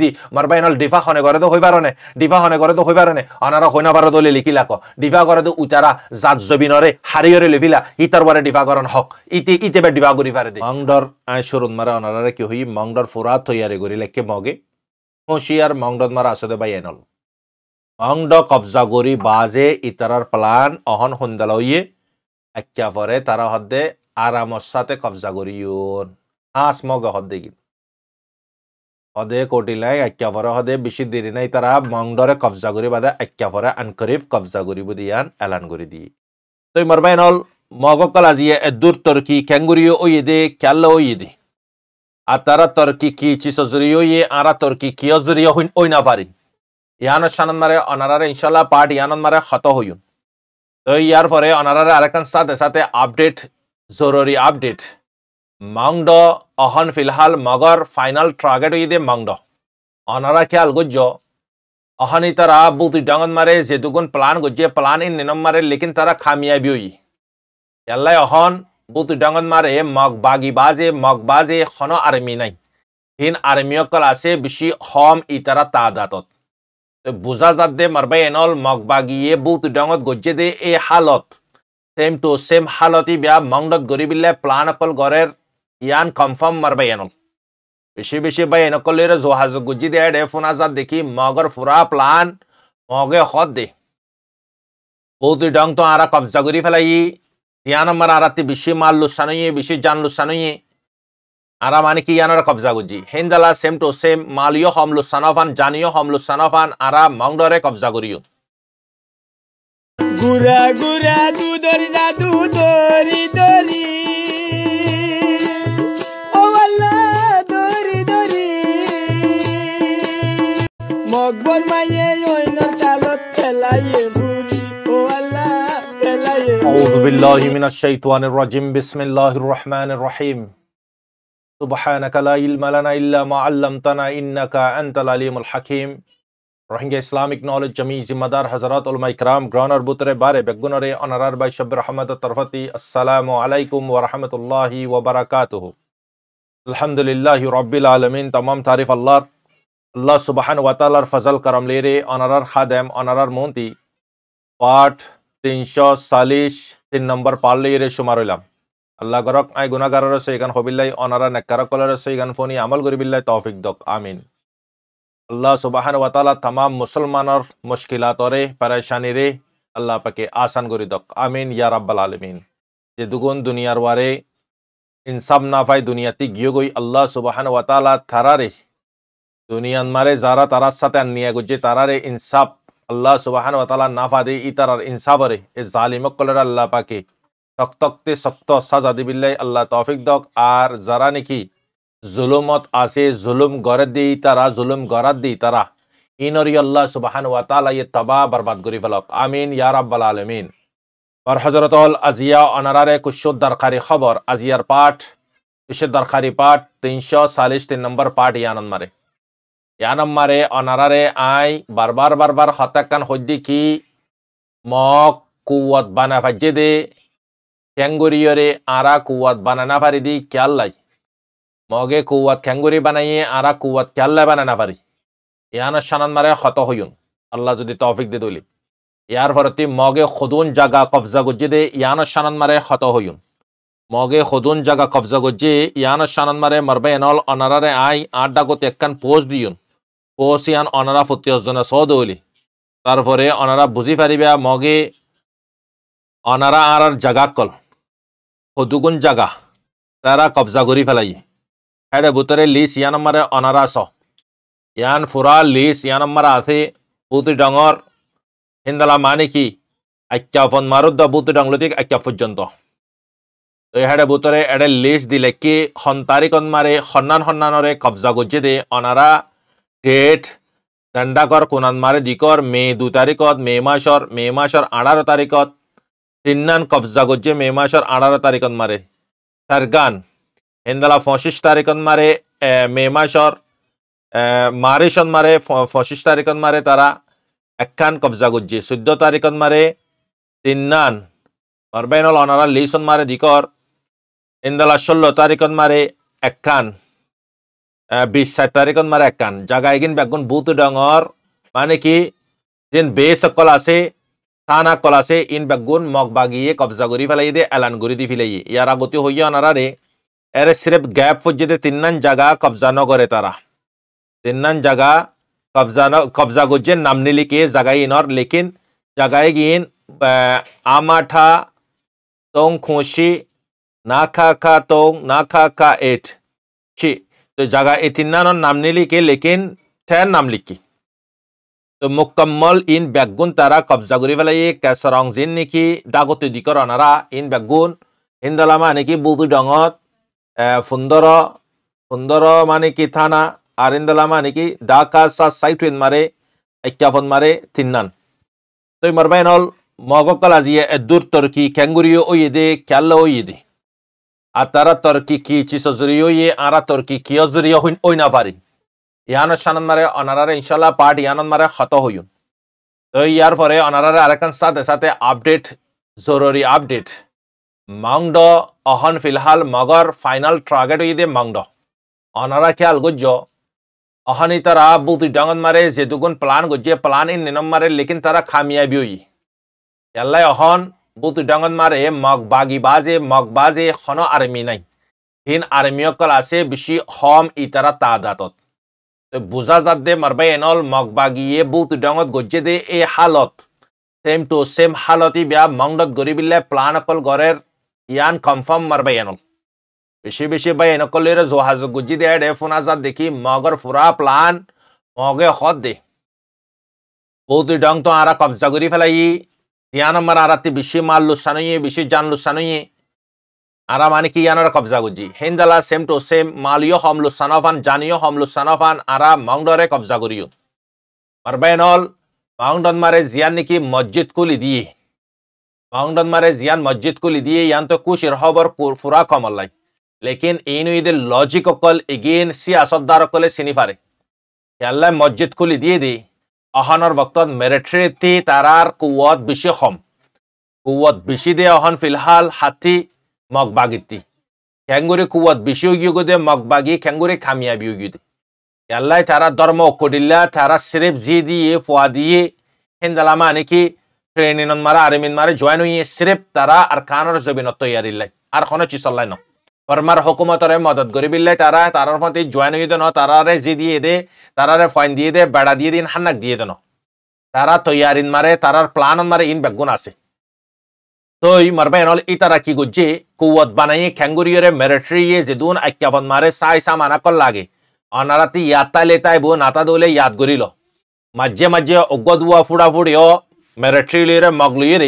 দি মারবাইনল ডিফা খনে করে তো হইবার নে? ডিফা খনে করে তো হইবার নে? অনারা হইনা পারো দলে লিখিলা ক ডিফা করে তো উতারা জাত জবিনরে হারিয়রে লিখিলা ইতার বারে ডিফা করন হক। ইতে ইতে বে ডিফা করি পারে দে। মংডর আই শুরুন মারা অনারা কি হই মংডর ফুরাত হইয়ারে গরি লেকে মগে। মশিয়ার মংডর মারা আসদে বাই এনল। মংড কবজা গরি বাজে ইতারার প্লান অহন হুন্দালইয়ে আচ্ছা পরে তারা হদ্দে আরামর সাথে কবজা করিউন হাস মগে হদ্দে গিন। হদে কোটিলাই আক্যা পরে হদে বেশি দেরি নাই তারা মংডরে কবজা করি বাদে আক্যা পরে আনকরিফ কবজা করিব দিয়ান এলান করে দিয়ে তো মারবাই নল মগকল আজিয়ে এদুর তরকি ক্যাঙ্গুরিও ওই দে ক্যাল্লা ওই দে। আর তারা তরকি কি চিস জরিও ইয়ে আরা তরকি কি জরিও হইন ওই না পারি ইয়ান শানন মারে অনারারে ইনশাল্লাহ পার্ট ইয়ানন মারে ক্ষত হইন তো ইয়ার পরে অনারারে আরেকান সাথে সাথে আপডেট জরুরি আপডেট। মাংড অহন ফিলহাল মগর ফাইনাল টার্গেট হইদে মাংড অনারা খেয়াল গজ্জ অহনি তারা বুতি ডঙ্গন মারে যেটুকুন প্লান গজ্জে প্লান ইন নিনম মারে লেকিন তারা খামিয়াবি হই ইয়াল্লাই অহন বুতি ডঙ্গন মারে মগ বাগি বাজে মগ বাজে খন আর্মি নাই হিন আর্মিয়কল আছে বেশি হম ইতারা তাদাতত বুজা যাত দে মারবাই এনল মগ বাগিয়ে বুতি ডঙ্গত গজ্জে দে এই হালত সেম টু সেম হালতি বিয়া মংডত গরি বিলে প্লান অকল গড়ের ইয়ান কনফার্ম মার বায়ানল বেশি বেশি বায়ান কলের জহাজ গুজি দে ডে ফোন আজাদ দেখি মগর ফুরা প্লান মগে খত দে। বহুত ডং তো আরা কবজা করি ফেলাই, ইয়ান আমার আরাতে বেশি মাল লুসানই বেশি জান লুসানই আরা মানে কি ইয়ানোর কবজা গুজি? হিন্দালা সেম টু সেম মালিও হম লুসানফান জানিও হম লুসানফান আরা মংডরে কবজা করিও গুড়া গুড়া দুধর জাদু দরি দরি بول ما أعوذ بالله من الشيطان الرجيم. بسم الله الرحمن الرحيم. سبحانك لا علم لنا إلا ما علمتنا إنك أنت العليم الحكيم. روحنگا اسلامی نالج جمعی ذمہ دار حضرات علماء کرام گرانر بوتر بارے بگنر انرار بھائی شبر رحمت طرفتی السلام علیکم ورحمت اللہ وبرکاتہ الحمدللہ رب العالمین تمام تعریف اللہ আল্লাহ সুবহান ওয়া তাআলার ফজল করম লেরে, অনারার খাদেম, অনারার মন্তি পাঠ তিনশো চাল্লিশ তিন নম্বর পারলে রে সুমার হইলাম। আল্লাহ গরক আই গুনাগারের সৈগান হবিল্লাই অনারা নেকারক কলের সৈগান ফোনি, আমল করিবিল্লাই তৌফিক দক, আমিন। আল্লাহ সুবাহান ওয়াতালা তামাম মুসলমানের মুশকিলাতরে, পরেশানিরে আল্লাহ পাকে আসান করে দক, আমিন, ইয়া রাব্বাল আলমিন। যে দুগুণ দুনিয়ার ওয়ারে ইনসাফ না পাই দুনিয়াতে গিয়ে গই আল্লাহ সুবাহান ওয়াতালা থারারে দুনিয়ান মারে যারা তারার সাথে নিয়ে গুজে তারারে ইনসাফ, আল্লাহ সুবাহান ওয়াতালা না ফাদে ই তারার ইনসাফরে, এ জালিমকলের আল্লাহ পাকে। শক্তক্তে শক্ত সাজা দিবিল্লাই আল্লাহ তৌফিক দক আর যারা নাকি জুলুমত আছে, জুলুম গড়ে দিই তারা, জুলুম গড়াত দিই তারা, ইনরি আল্লাহ সুবাহান ওয়া তাআলা ইয়ে তবা বরবাদ করি ফেলক। আমিন, ইয়া রাব্বাল আলামিন। আর হযরতুল আজিয়া অনারারে কুশুদ দরকারি খবর, আজিয়ার পাঠ কুশুদ দরকারি পাঠ তিনশো চাল্লিশ তিন নম্বর পাঠ ইয়ানন মারে। ইয়ানম মারে অনারারে আই বারবার বারবার হতাকান হদ্দি কি মক কুয়াত বানা ফাজ্জে দে ক্যাঙ্গুরিয়রে আরা কুয়াত বানানা পারি দি খেয়াল্লাই মগে কুয়াত খেঙ্গুরি বানাইয়ে আরা কুয়াত খেয়াল্লা বানানা পারি ইয়ান শানান মারে হত হইন আল্লাহ যদি তৌফিক দে দলি ইয়ার ভরতি মগে খদুন জাগা কবজা গজ্জি দে ইয়ান শানান মারে হত হইন মগে খদুন জাগা কবজা গজ্জি ইয়ান শানান মারে মারবে এনল অনারারে আই আড্ডা গতে একখান পোস্ট দিয়ন পোস্ট ইয়ান অনারা ফতিয়াজনে স দলি তারপরে অনারা বুঝি পারিবা মগে অনারা আর জাগা কল। সদুগুণ জাগা। তারা কবজা করি ফেলাই হেডে বুতরে লিস ইয়া নম্বরে অনারা স ইয়ান ফুরা লিস ইয়া নম্বর আছে বুতি ডঙর হিন্দালা মানে কি? আচ্যা ফোন মারুদ বুতি ডংলতিক আচ্যা পর্যন্ত তো হেডে বুতরে এডে লিস দিলে কি? সন্তারিকন মারে সন্নান সন্নানরে কবজা গজ্জি দে অনারা ডেট দণ্ডাকর কোনান মারে দিকর মে দু তারিখত মে মাসর মে মাসর আঠারো তারিখত তিন্নান কবজা গজ্জে মে মাসর আঠারো তারিখত মারে সারগান হিন্দালা পঁচিশ তারিখত মারে মে মাসর মারিসন মারে পঁচিশ তারিখত মারে তারা একখান কবজা গজ্জে। চৈধ্য তারিখত মারে তিন্নান মারবাইনল অনারা লিসন মারে দিকর হিন্দালা ষোলো তারিখত মারে একখান বিশ চার তারিখত মারে একান জাগা এগিন বেগুন বুত ডঙর মানে কি, যেন বে সকল আছে, থানা কল আছে, ইন বেগুন মগ বাগিয়ে কবজা করি ফেলাই দে, এলান করি দি ফেলাই। ইয়ার আগতে হইয়া অনারারে এর সিরেফ গ্যাপ পর্যন্ত তিন্নান জায়গা কবজা নগরে তারা তিন্নান জায়গা কবজা কবজা গুজেন নাম নিলিকে জায়গায় ইনর লেকিন জায়গায় গিন আমাঠা তং খুশি না খা খা তং না খা খা এট তো জায়গা এ তিন্নানোর নাম নিলিকে, লেকিন ঠের নাম লিখি তো মুকম্মল ইন বেগুন তারা কবজা করি ফেলাই কেসরং জিন নেকি দাগতে দিকর অনারা ইন বেগুন হিন্দালামা নেকি বুদু ডঙত ফুন্দর ফুন্দর মানে কি থানা, আর ইন্দালামা নেকি ডাকা সা সাইট সাইটুইন মারে এক্কাফন মারে তিন্নান। তো মারবাই নল মগকল আজিয়ে এদুর তরকি ক্যাঙ্গুরিও ওই দে, ক্যাল্লা ওই দে। আর তারা তরকি কি জরিও ইয়ে সাথে আপডেট জরুরি আপডেট। অহন ফিলহাল মগর ফাইনাল টার্গেট হই দে মাংড। অনারা খেয়াল গুজ্জ অহনি তারা বুতি ডঙ্গন মারে যেদুগুন প্লান গুজ্জে প্লান ইন নিনম মারে লেকিন তারা খামিয়াবি হই এল্লাই অহন বুতি ডঙ্গন মারে, মগ বাগি বাজে, মগ বাজে, খন আর্মি নাই। হিন আর্মিয়কল আছে বেশি হম ইতারা তাদাতত। বুজা যাত দে মারবাই এনল মগবাগিয়ে বুত ডঙত গজ্জে দে এই হালত। সেম টু সেম হালতি বিয়া মংডত গরি প্লান অকল গরের ইয়ান কনফার্ম মারবাই এনল। বেশি বেশি বাই এনকলের জহাজ গুজি দে ডে ফোনা যাত দেখি মগর ফুরা প্লান মগে হত দে। বুত ডং তো আরা কবজা করি ফেলাই ইয়ান আমার আরাতি বেশি মাল লুসানইয়ে বেশি জান লুসানইয়ে আরা মানে কি ইয়ানার কবজা গুজি হিন্দালা সেম টু সেম মালিও হমলু সানফান জানিও হমলু সানফান আরা মাউন্ডরে কবজা করিও মারবাইনল মাউন্ডন মারে জিয়ান নাকি মসজিদ কুলি দিয়ে মাউন্ডন মারে জিয়ান মসজিদ কুলি দিয়ে ইয়ান তো কুশ রহবর ফুরা কমল্লাই লেকিন এইনু ইদের লজিক অকল এগেন সিয়াসতদার অকলে চিনি পারে ইয়াল্লাই মসজিদ কুলি দিয়ে দি অহনৰ বক্তত মেৰিট্ৰিটি তাৰাৰ কুৱত বেছি কম কুৱত বেছি দিয়ে অহন ফিলহাল ষাঠি মগবাগিতি। খেঙ্গুরি কুয়াত বেশি উগিয়ে দে মগবাগি খেঙ্গুরি খামিয়াবি উগিয়ে দে। আল্লাহ তারা ধর্ম কডিল্লা তারা সিরেফ জি দিয়ে ফুয়া দিয়ে। হিন্দালামা নাকি ট্রেনিন মারা আরেমিন মারে জয়েন হইয়ে সিরেফ তারা আর কানর জবিনত তৈয়ারিল্লাই আর কোনো চিসল্লাই ন বর্মার হুকুমতরে মদত করি বিল্লাই তারা তারার মধ্যে জয়েন হইয়ে দেন তারারে জি দিয়ে দে তারারে ফাইন দিয়ে দে, বেড়া দিয়ে দিন, হান্নাক দিয়ে দেন তারা তৈয়ারিন মারে তারার প্লান মারে ইন বেগুন আছে। তই মারবা এনল ইতারা কি গুজ্জে কুয়ত বানাইয়ে খ্যাঙ্গুরিয়রে মেরিট্রিয়ে যেদুন আক্যাবন মারে সাই সামানা কল লাগে। অনারাতি ইয়াতা লেতাই বো, নাতা দোলে ইয়াদ গরিল মাঝে মাঝে অগদুয়া ফুড়া ফুড়িও লিয়ে মগলিয়ে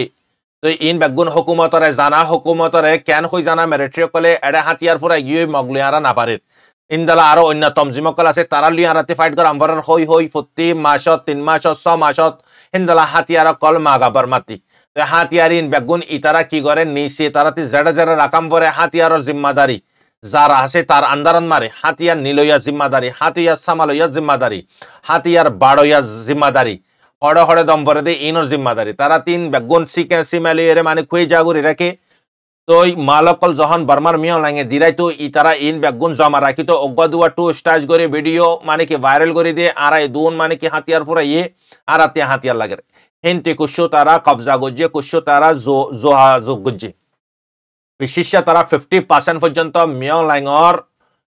তো ইন বেগুন হুকুমতরে জানা হুকুমতরে কেন হই জানা মেরিট্রি কলে এডে হাতিয়ার ফুরা গিয়ে মগলিয়ারা নাপারে ইন্দালা আরও অন্য তমজিমকল আছে তারা লিয়ে আরাতে ফাইট কর আমভারের হই হই প্রতি মাসত তিন মাসত ছ মাসত হিন্দালা হাতিয়ার কল মাগাবার মাতি। হাতিয়ারিন বেগুন ইতারা কি করে নিচে তারাতে জেড়ে জেড়ে রাকাম পরে হাতিয়ারের জিম্মাদারি যারা আছে তার আন্দারন মারে হাতিয়ার নিলইয়া জিম্মাদারি হাতিয়ার সামালইয়া জিম্মাদারি হাতিয়ার বাড়ইয়া জিম্মাদারি হড়ে হড়ে দম ভরে দে ইনর জিম্মাদারি। তারা তিন বেগুন সিকে সিমালি এরে মানে খুই জাগুরি রেখে। তো মালকল যখন বর্মার মিয়াও লাগে দিরাই তো ই তারা ইন বেগুন জমা রাখি তো অজ্ঞ দুয়া টু স্টাজ করে ভিডিও মানে কি ভাইরাল করে দিয়ে আর এই দুন মানে কি হাতিয়ার ফুরা ইয়ে আর হাতিয়ার লাগে। হিন্তি কুশো তারা কবজা গজ্জে কুশো তারা জোহা গজ্জে। বিশিষ্ট তারা ফিফটি পার্সেন্ট পর্যন্ত মিয় লাইঙর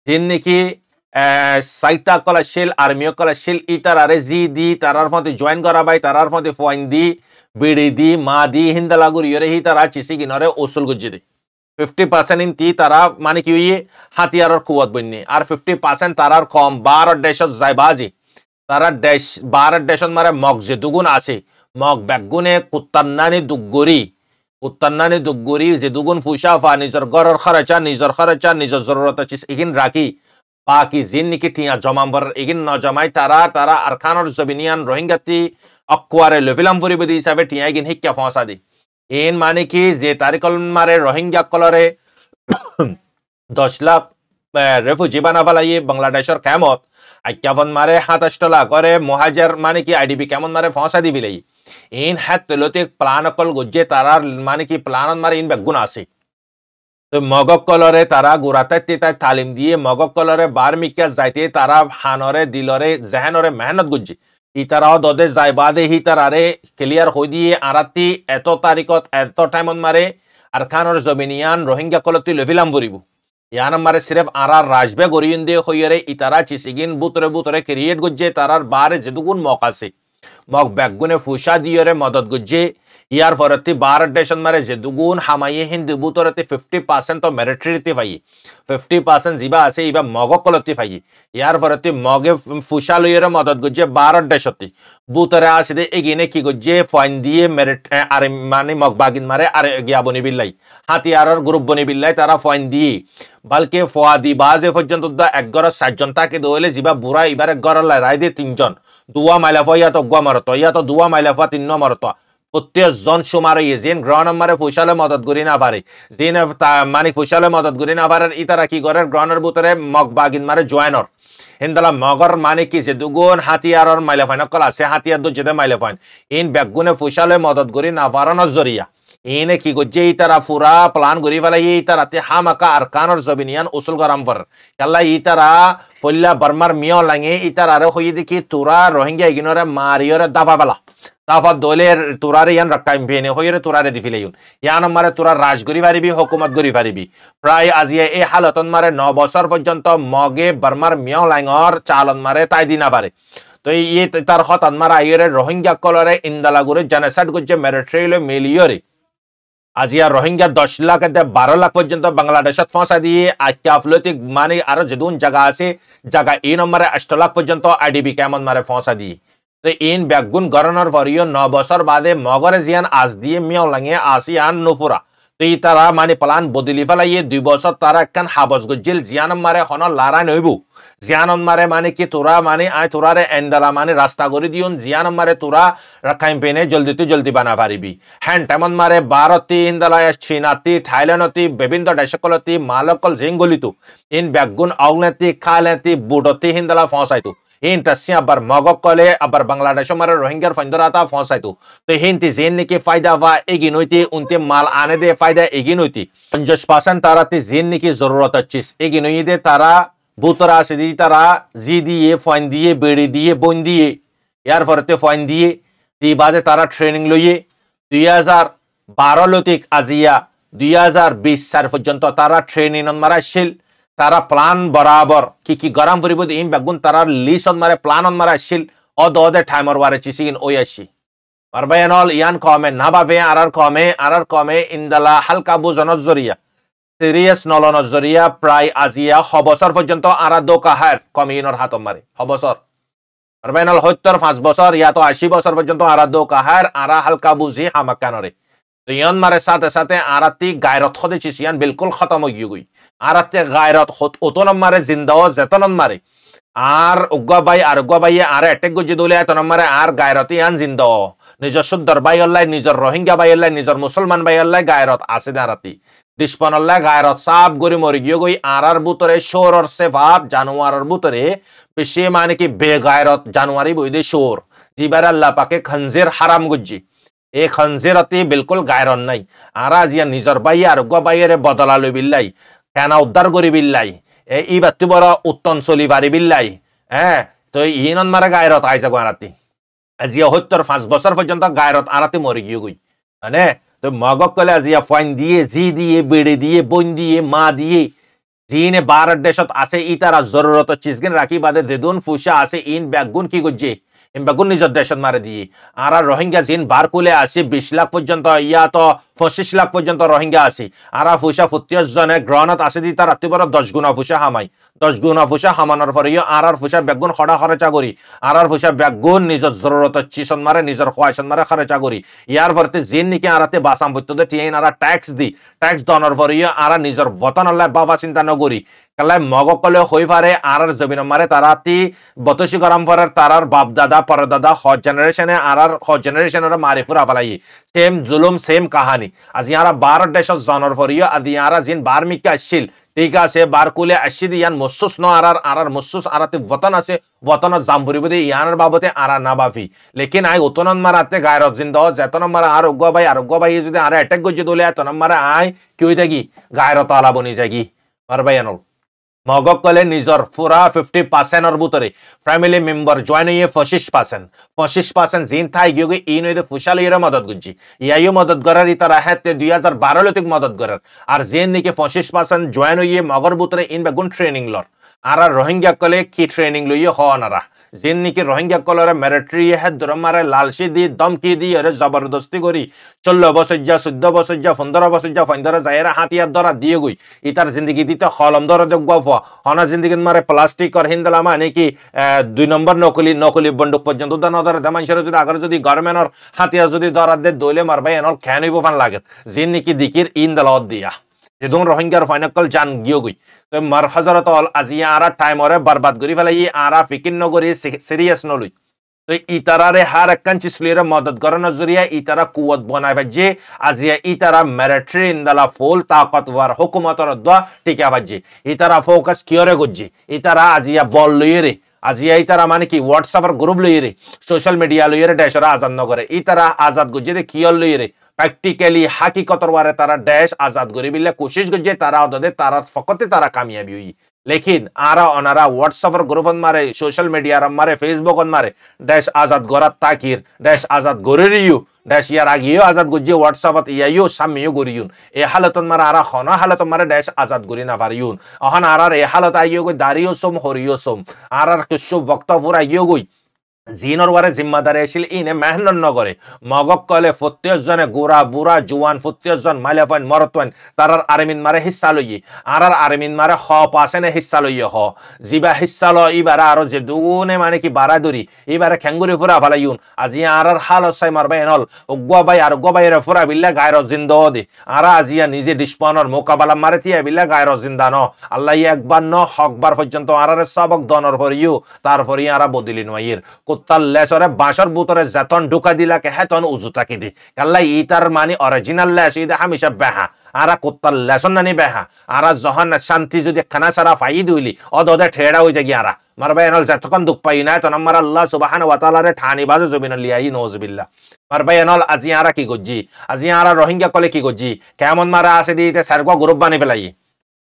যিন নেকি সাইটা কলাশীল, আর্মিয় কলাশীল ই তারারে জি দি, তারার মধ্যে জয়েন করা বাই, তারার মধ্যে ফয়েন দি, বিড়ি দি, মা দি, হিন্দালাগুর ইয়রে হি, তারা চিসি গিনরে ওসুল গজ্জে দি। ফিফটি পার্সেন্ট ইন তি, তারা মানে কি ইয়ে হাতিয়ারর কুয়াত বন্যে আর ফিফটি পার্সেন্ট তারার কম, বারো দেশত যায় বাজি তারা দেশ, বারো দেশত মারে মগজে দুগুণ আছে। মগ বেগুনে কুত্তান্নানি দুগরি কুত্তান্নানি দুগরি যে দুগুণ ফুসাফা নিজের গড়ের খরচা, নিজের খরচা, নিজের জরুরত চিজ এগিন রাখি। বাকি জিন নিকি টিয়া জমাম্বর এগিন ন জমাই তারা তারা আরখানর জবিনিয়ান রোহিঙ্গাতি অকুয়ারে লেভিলাম ফুরিবদি হিসাবে টিয়া এগিন হিক্কা ফসা দি। এন মানে কি যে তারিকল মারে রোহিঙ্গা কলরে দশ লাখ রেফুজি বানাবালাইয়ে বাংলাদেশের কেমত আজ্ঞাপন মারে সাতাশ টলা করে মহাজার মানে কি আইডিবি কেমন মারে ফসা দিবিলাই ইন হ্যাত তেলতে প্লান অকল গজ্জে তারার মানে কি প্লান মারে ইন বেগুন আছে। মগক কলরে তারা গোড়াতে তাই তালিম দিয়ে, মগক কলরে বার মিকা যাইতে তারা হানরে দিলরে জেহেনরে মেহনত গুজি। ই তারাও দদে যাই বাদে, হি তারারে ক্লিয়ার হই দিয়ে আরাতি এত তারিখত এত টাইমত মারে আর খানর জমিনিয়ান রোহিঙ্গা কলতি লভিলাম করিব ইয়ান মারে সিরেফ আরার রাজবে গরিয়ন দিয়ে হইরে ই তারা চিসিগিন বুতরে বুতরে ক্রিয়েট গুজে তারার বারে যেদুগুন মক আছে। মক ব্যাগুনে ফুসা দিয়রে মদত গুজে ইয়াৰ তি বাৰ ডেচন মাৰে যে দুগুণ হামায়ে হিন্দু বুটৰ এটি ফিফটি পাৰ্চেণ্ট মেৰিটৰী ফাই ফিফটি পাৰ্চেণ্ট যিবা আছে, ইবা মগক কলতি ফাই ইয়াৰ ফৰতি মগে ফুচালৈৰে মদত গুজে বাৰ ডেচতি বুটৰে আছে এগিনে কি গুজে ফাইন দিয়ে মেৰিট আৰে মানে মগ বাগিন মাৰে, আৰে, গিয়া বনি বিল্লাই। হাতিয়াৰৰ গ্ৰুপ বনি বিল্লাই, তাৰা ফাইন দিয়ে। ভালকে ফোৱা দি বা যে পৰ্যন্ত একগৰ চাৰিজন তাকে দৌলে, যিবা বুঢ়া, ইবাৰ একগৰ ৰাই দিয়ে তিনিজন। দুৱা মাইলা ফোৱা, ইয়াত অগোৱা মাৰত, ইয়াত দুৱা মাইলা ফোৱা তিনিও মাৰত। নম্বরে ফুসালে মদত করি না পারে যেন মানে ফুসালে মদত করি না পারে ইতারা কি করে গ্রহণের ভিতরে মগ বাগিন মারে জয়েনর হিন্দালা মগর মানে কি যে দুগুণ হাতিয়ারর মাইলে ফাইন অকল আছে হাতিয়ার দু যেতে মাইলে ফাইন ইন বেগুনে ফুসালে মদত করি না পারানোর জরিয়া ইনে কি গজ্জে ইতারা ফুরা প্লান করি ফেলাই ইতারাতে হামাকা আর কানর জবিনিয়ান উসুল গরাম ফর কাল্লা ইতারা ফল্লা বর্মার মিয় লাঙে। ইতারা আরে হই দেখি তোরা রোহিঙ্গা ইগিনরে মারিয়রে দাবা বেলা তাফা দলের তোরারে ইয়ান রাক্কাইম ভেনে হইরে তোরারে দি ফিলাইউন ইয়ান মারে তোরা রাজ গরি পারিবি হুকুমত গরি পারিবি প্রায় আজিয়ে এই হালতন মারে ন বছর পর্যন্ত মগে বর্মার মিয়াও লাইঙর চালন মারে তাই দিনা পারে তো এই তার হতান মারা আইরে রোহিঙ্গা কলরে ইন্দালাগুরে জেনেসাইড করছে মেরিট্রিলে মিলিয়রে আজিয়া রোহিঙ্গা দশ লাখ বারো লাখ পর্যন্ত বাংলাদেশত ফসা দিয়ে আত্যাফলতিক মানে আরও যেদুন জায়গা আছে জায়গা এই নম্বরে আষ্ট লাখ পর্যন্ত আইডিবি কেমন মারে ফসা দিয়ে ইন ব্যাগুন গরনার পরিও ন বছর বাদে মগরে জিয়ান আজ দিয়ে মিয়াও লাঙে আসিয়ান নুপুরা তো ই তারা মানে প্লান বদলি ফেলাইয়ে দুই বছর তারা একখান হাবস গজিল জিয়ান মারে হন লারা নইব জিয়ান মারে মানে কি তোরা মানে আয় তোরারে এন্দালা মানে রাস্তা করে দিউন জিয়ান মারে তোরা রাখাইম পেনে জলদি তুই জলদি বানা পারিবি হ্যান তেমন মারে ভারতী ইন্দালায় চীনাতি থাইল্যান্ডতি বিভিন্ন দেশকলতি মালকল জিঙ্গলিতু ইন ব্যাগুন অগ্নেতি খালেতি বুডতি হিন্দালা ফসাইতু hinta abar mogok kole abar Bangladesh mara Rohingya fandorata fonsai tu তো হিন্তি জেন নাকি ফায়দা বা এগি নইতে উনতে মাল আনে দে ফায়দা এগি নইতে পঞ্চাশ পার্সেন্ট তারাতে জেন, নাকি জরুরত হচ্ছিস এগি নই দে তারা ভূতরা আছে দি তারা জি দিয়ে, ফাইন দিয়ে বেড়ি দিয়ে বন দিয়ে। ইয়ার ফরতে ফাইন দিয়ে। দি বাদে তারা ট্রেনিং লইয়ে দুই হাজার বারো লতিক আজিয়া দুই হাজার বিশ সাল পর্যন্ত তারা ট্রেনিং মারা আসছিল তারা প্লান বরাবর কি কি গরম ফুরিব ইম বেগুন তারা লিসন মারে প্লান মারে আসছিল অদ অদে ঠাইমর ওয়ারে চিসিগিন ওই আসি পারবায়নল ইয়ান কমে না ভাবে আর কমে আর কমে ইন্দালা হালকা বুঝনর জরিয়া সিরিয়াস নলনর জরিয়া প্রায় আজিয়া হবছর পর্যন্ত আরা দো কাহার কমিনর হাত মারে হবছর পারবায়নল সত্তর পাঁচ বছর ইয়াতো আশি বছর পর্যন্ত আরা দো কাহার আরা হালকা বুঝি হামাক্কানরে ইয়ান মারে সাথে সাথে আরাতি গায়রত খদে চিসিয়ান বিলকুল খতম হয়ে গই আরাতে গায়রত ওতনম মারে জিন্দাও জেতনম মারে আর উগ্গা বাই আর উগ্গা বাইয়ে আর এটেক গজি দলে এতনম মারে আর গায়রতি আন জিন্দাও শুদ্ধর বাই আল্লাহ নিজর রোহিঙ্গা বাই আল্লাহ নিজর মুসলমান বাই আল্লাহ গায়রত আছে দারাতি দিসপন আল্লাহ গায়রত সাপ গরি মরি গিয়ে গই আর বুতরে শোরর সে ভাব জানুয়ারের বুতরে বেশি মানে কি বেগায়রত জানুয়ারি বইদে শোর জিবার আল্লাহ পাকে খঞ্জের হারাম গুজ্জি এই খঞ্জেরতি বিলকুল গায়রন নাই। আর আজিয়া নিজর বাই আর উগ্গা বাইয়েরে বদলা লই বিল্লাই। কেনা উদ্ধার করি বিল্লাই। ই বাতি বড় উত্তন চলি পারি বিল্লাই। হ্যাঁ তো ইনন মারে গায়রত আইসা গারাতি আজি সত্তর পাঁচ বছর পর্যন্ত গায়রত আরাতি মরি গিয়ে গই মানে তো মগক কলে আজি ফাইন দিয়ে জি দিয়ে বেড়ে দিয়ে বন দিয়ে, মা দিয়ে। জিনে ভারত দেশত আছে, ই তারা জরুরত চিজগিন রাখি বাদে, দেদুন ফুসা আছে, ইন ব্যাগুন কি করছে ইম্বাগুন নিজের দেশত মারে দিয়ে আর রোহিঙ্গা জিন বার কুলে আসি বিশ লাখ পর্যন্ত ইয়া তো পঁচিশ লাখ পর্যন্ত রোহিঙ্গা আসি আর ফুসা ফুটিয়স জনে গ্রহণত আসে দি তার রাত্রিবার দশ গুণা ফুসা হামাই। দশ গুণা ফুসা হামানোর পরে আর আর ফুসা বেগুন খড়া খরচা করি। আর আর ফুসা বেগুন নিজের জরুরত চিসন মারে নিজের খোয়াইশন মারে খরচা করি। ইয়ার পরতে জিন নিকে আরাতে বাসাম পড়তে টিয়াইন আর ট্যাক্স দি। ট্যাক্স দনের ইয়ে আর নিজের বতন আল্লাহ বাবা চিন্তা নগরি কালে মগকলে হই পারে আর জমিন মারে তারাতি, বতসি গরম পরের তারার বাপ দাদা পরদাদা হ জেনারেশনে আর হ জেনারেশনের মারি ফুরা ফেলাই। সেম জুলুম, সেম কাহানি। আজি ইয়ারা ভারত দেশত জনৰ ভৰিও আদি ইয়াৰা যিন বাৰ্মিকা আছিল ঠিক আছে বারকুলে আসি দি, ইয়ান মসুস ন আরার আরার মসুস আরাতে বতন আছে, বতনত জাম ভরিব দে ইয়ানের বাবতে আরা না লেকিন আই ওতনন মারাতে গায়রত জিন্দ যেতন মারা আর উগ্র ভাই আর উগ্র ভাই যদি আর অ্যাটাক গজি দলে এতন মারা আই কিউ থাকি গায়রত আলা বনি যাগি মার ভাই আনল মগক কলে নিজর পুরা ফিফটি পার্সেন্টর ভিতরে ফ্যামিলি মেম্বর জয়েন হয়ে পঁচিশ পার্সেন্ট পঁচিশ পার্সেন্ট জিন থাই গিয়ে ই নইতে ফুসাল ইয়ে মদত গুজি। ইয়াইও মদত করার ইতারা হেতে দুই হাজার বারো লতিক মদত করার আর জেন নিকে পঁচিশ পার্সেন্ট জয়েন হয়ে মগর ভিতরে ইন বেগুন ট্রেনিং লর আর রোহিঙ্গা কলে কি ট্রেনিং লইয়ে হওয়া নারা যেন নাকি রোহিঙ্গা কলরে মেরিটরি হে দরমারে লালসি দি, দমকি দি ওরে জবরদস্তি করি বছর যা চোদ্দ যা পনেরো যা পনেরো যাইরা হাতিয়ার ধরা দিয়ে গই ইতার জিন্দগি দিতে হলম যোগ্য ফুয়া হনা জিন্দগিত মারে প্লাস্টিকর হিন্দলা মানে কি দুই নম্বর নকলি নকলি বন্দুক পর্যন্ত দান ধরে দে মানুষের যদি আগরে যদি গভর্নমেন্টর হাতিয়ার যদি ধরা দে দইলে মারবাই এনল খেয়ান হইব ফান লাগে। যেন নাকি দিকির ইন দলত দিয়া। যেদুং রোহিঙ্গার ফাইনাকল জান গিয়ে গই তো মার হজরত অল আজি আরা টাইমরে বরবাদ করি ফেলাই ই আরা ফিকিন নগরি সিরিয়াস নলই তো ইতারারে হার একখান চিসলিরে মদত করানোর জরিয়া ইতারা কুয়ত বনাই যে আজিয়া ইতারা মিলিটারি ইন্দালা ফুল তাকতওয়ার হুকুমতর দোয়া টিকা বাজে। ইতারা ফোকাস কিয়রে গজ্জি ইতারা আজিয়া বল লইরে আজিয়া ইতারা মানে কি? হোয়াটসঅ্যাপের গ্রুপ লইরে সোশ্যাল মিডিয়া লইরে দেশরা আজাদ নগরে ইতারা আজাদ গজ্জি কিয়র লইরে প্র্যাকটিক্যালি হাকিকতর ওয়ারে তারা দেশ আজাদ করি বিলে কোশিশ করছে তারা অদে তারা ফকতে তারা কামিয়াবি হই। লেকিন আরা অনারা হোয়াটসঅ্যাপের গ্রুপত মারে সোশ্যাল মিডিয়ার মারে ফেসবুকত মারে, দেশ আজাদ গরাত তাকির, দেশ আজাদ গরিরিও দেশ ইয়ার আগেও আজাদ গুজি হোয়াটসঅ্যাপত ইয়াইও সামিও গরিউন এ হালতত মারে আরা খন হালত মারে দেশ আজাদ গরি না পারিউন অহন আরার এ হালত আইও গই দাঁড়িও সোম, হরিও সোম। আরার কিছু বক্তব্য আইও গই। জিনৰ ৱাৰে জিম্মাদাৰী আছিল, ইনে মেহনত নগৰে। মগক কলে ফত্যজনে গোৰা, বুঢ়া, জোৱান ফত্যজন মালিয়াপাইন মৰতৱাইন তাৰাৰ আৰ্মিন মাৰে হিচ্ছা লইয়ে আৰাৰ আৰ্মিন মাৰে হ পাছেনে হিচ্ছা লইয়ে হ। যিবা হিচ্ছা ল, ইবাৰে আৰু যে দুগুণে মানে কি বাৰা দৰি, ইবাৰে খেংগুৰি ফুৰা ভালাই ইউন। আজি আৰাৰ হাল চাই মাৰবাই এনল। উগ্ৰ বাই আৰু গবাইৰে ফুৰা বিল্লা গায়ৰ জিন্দ দে। আৰা আজিয়া নিজে ডিস্পনৰ মোকাবালা মাৰে তিয়া বিল্লা গায়ৰ জিন্দা ন। আল্লাহ একবার ন হকবার পর্যন্ত আরারে সবক দনর হরিও তারপরে আরা বদিলি নয়ের কুত্তার লেসরে বাঁশর বুতরে যেতন ঢুকা দিলাকে হেতন উজু তাকি দি। কাল্লা ইতার মানে অরিজিনাল লেস হামিশা বেহা। আরা কুত্তার লেসন নানি বেহা। আরা যখন শান্তি যদি খানা সারা ফাই দিলি অদে ঠেড়া হয়ে যাগি আরা মারবা এনল যতক্ষণ দুঃখ পাই না তখন আমার আল্লাহ সুবাহান ওয়াতালারে ঠানি বাজে জমিন লিয়াই নজবিল্লা মারবা এনল আজি আরা কি গজ্জি? আজি আরা রোহিঙ্গা কলে কি গজ্জি? কেমন মারা আছে দিতে সারগা গ্রুপ বানি ফেলাই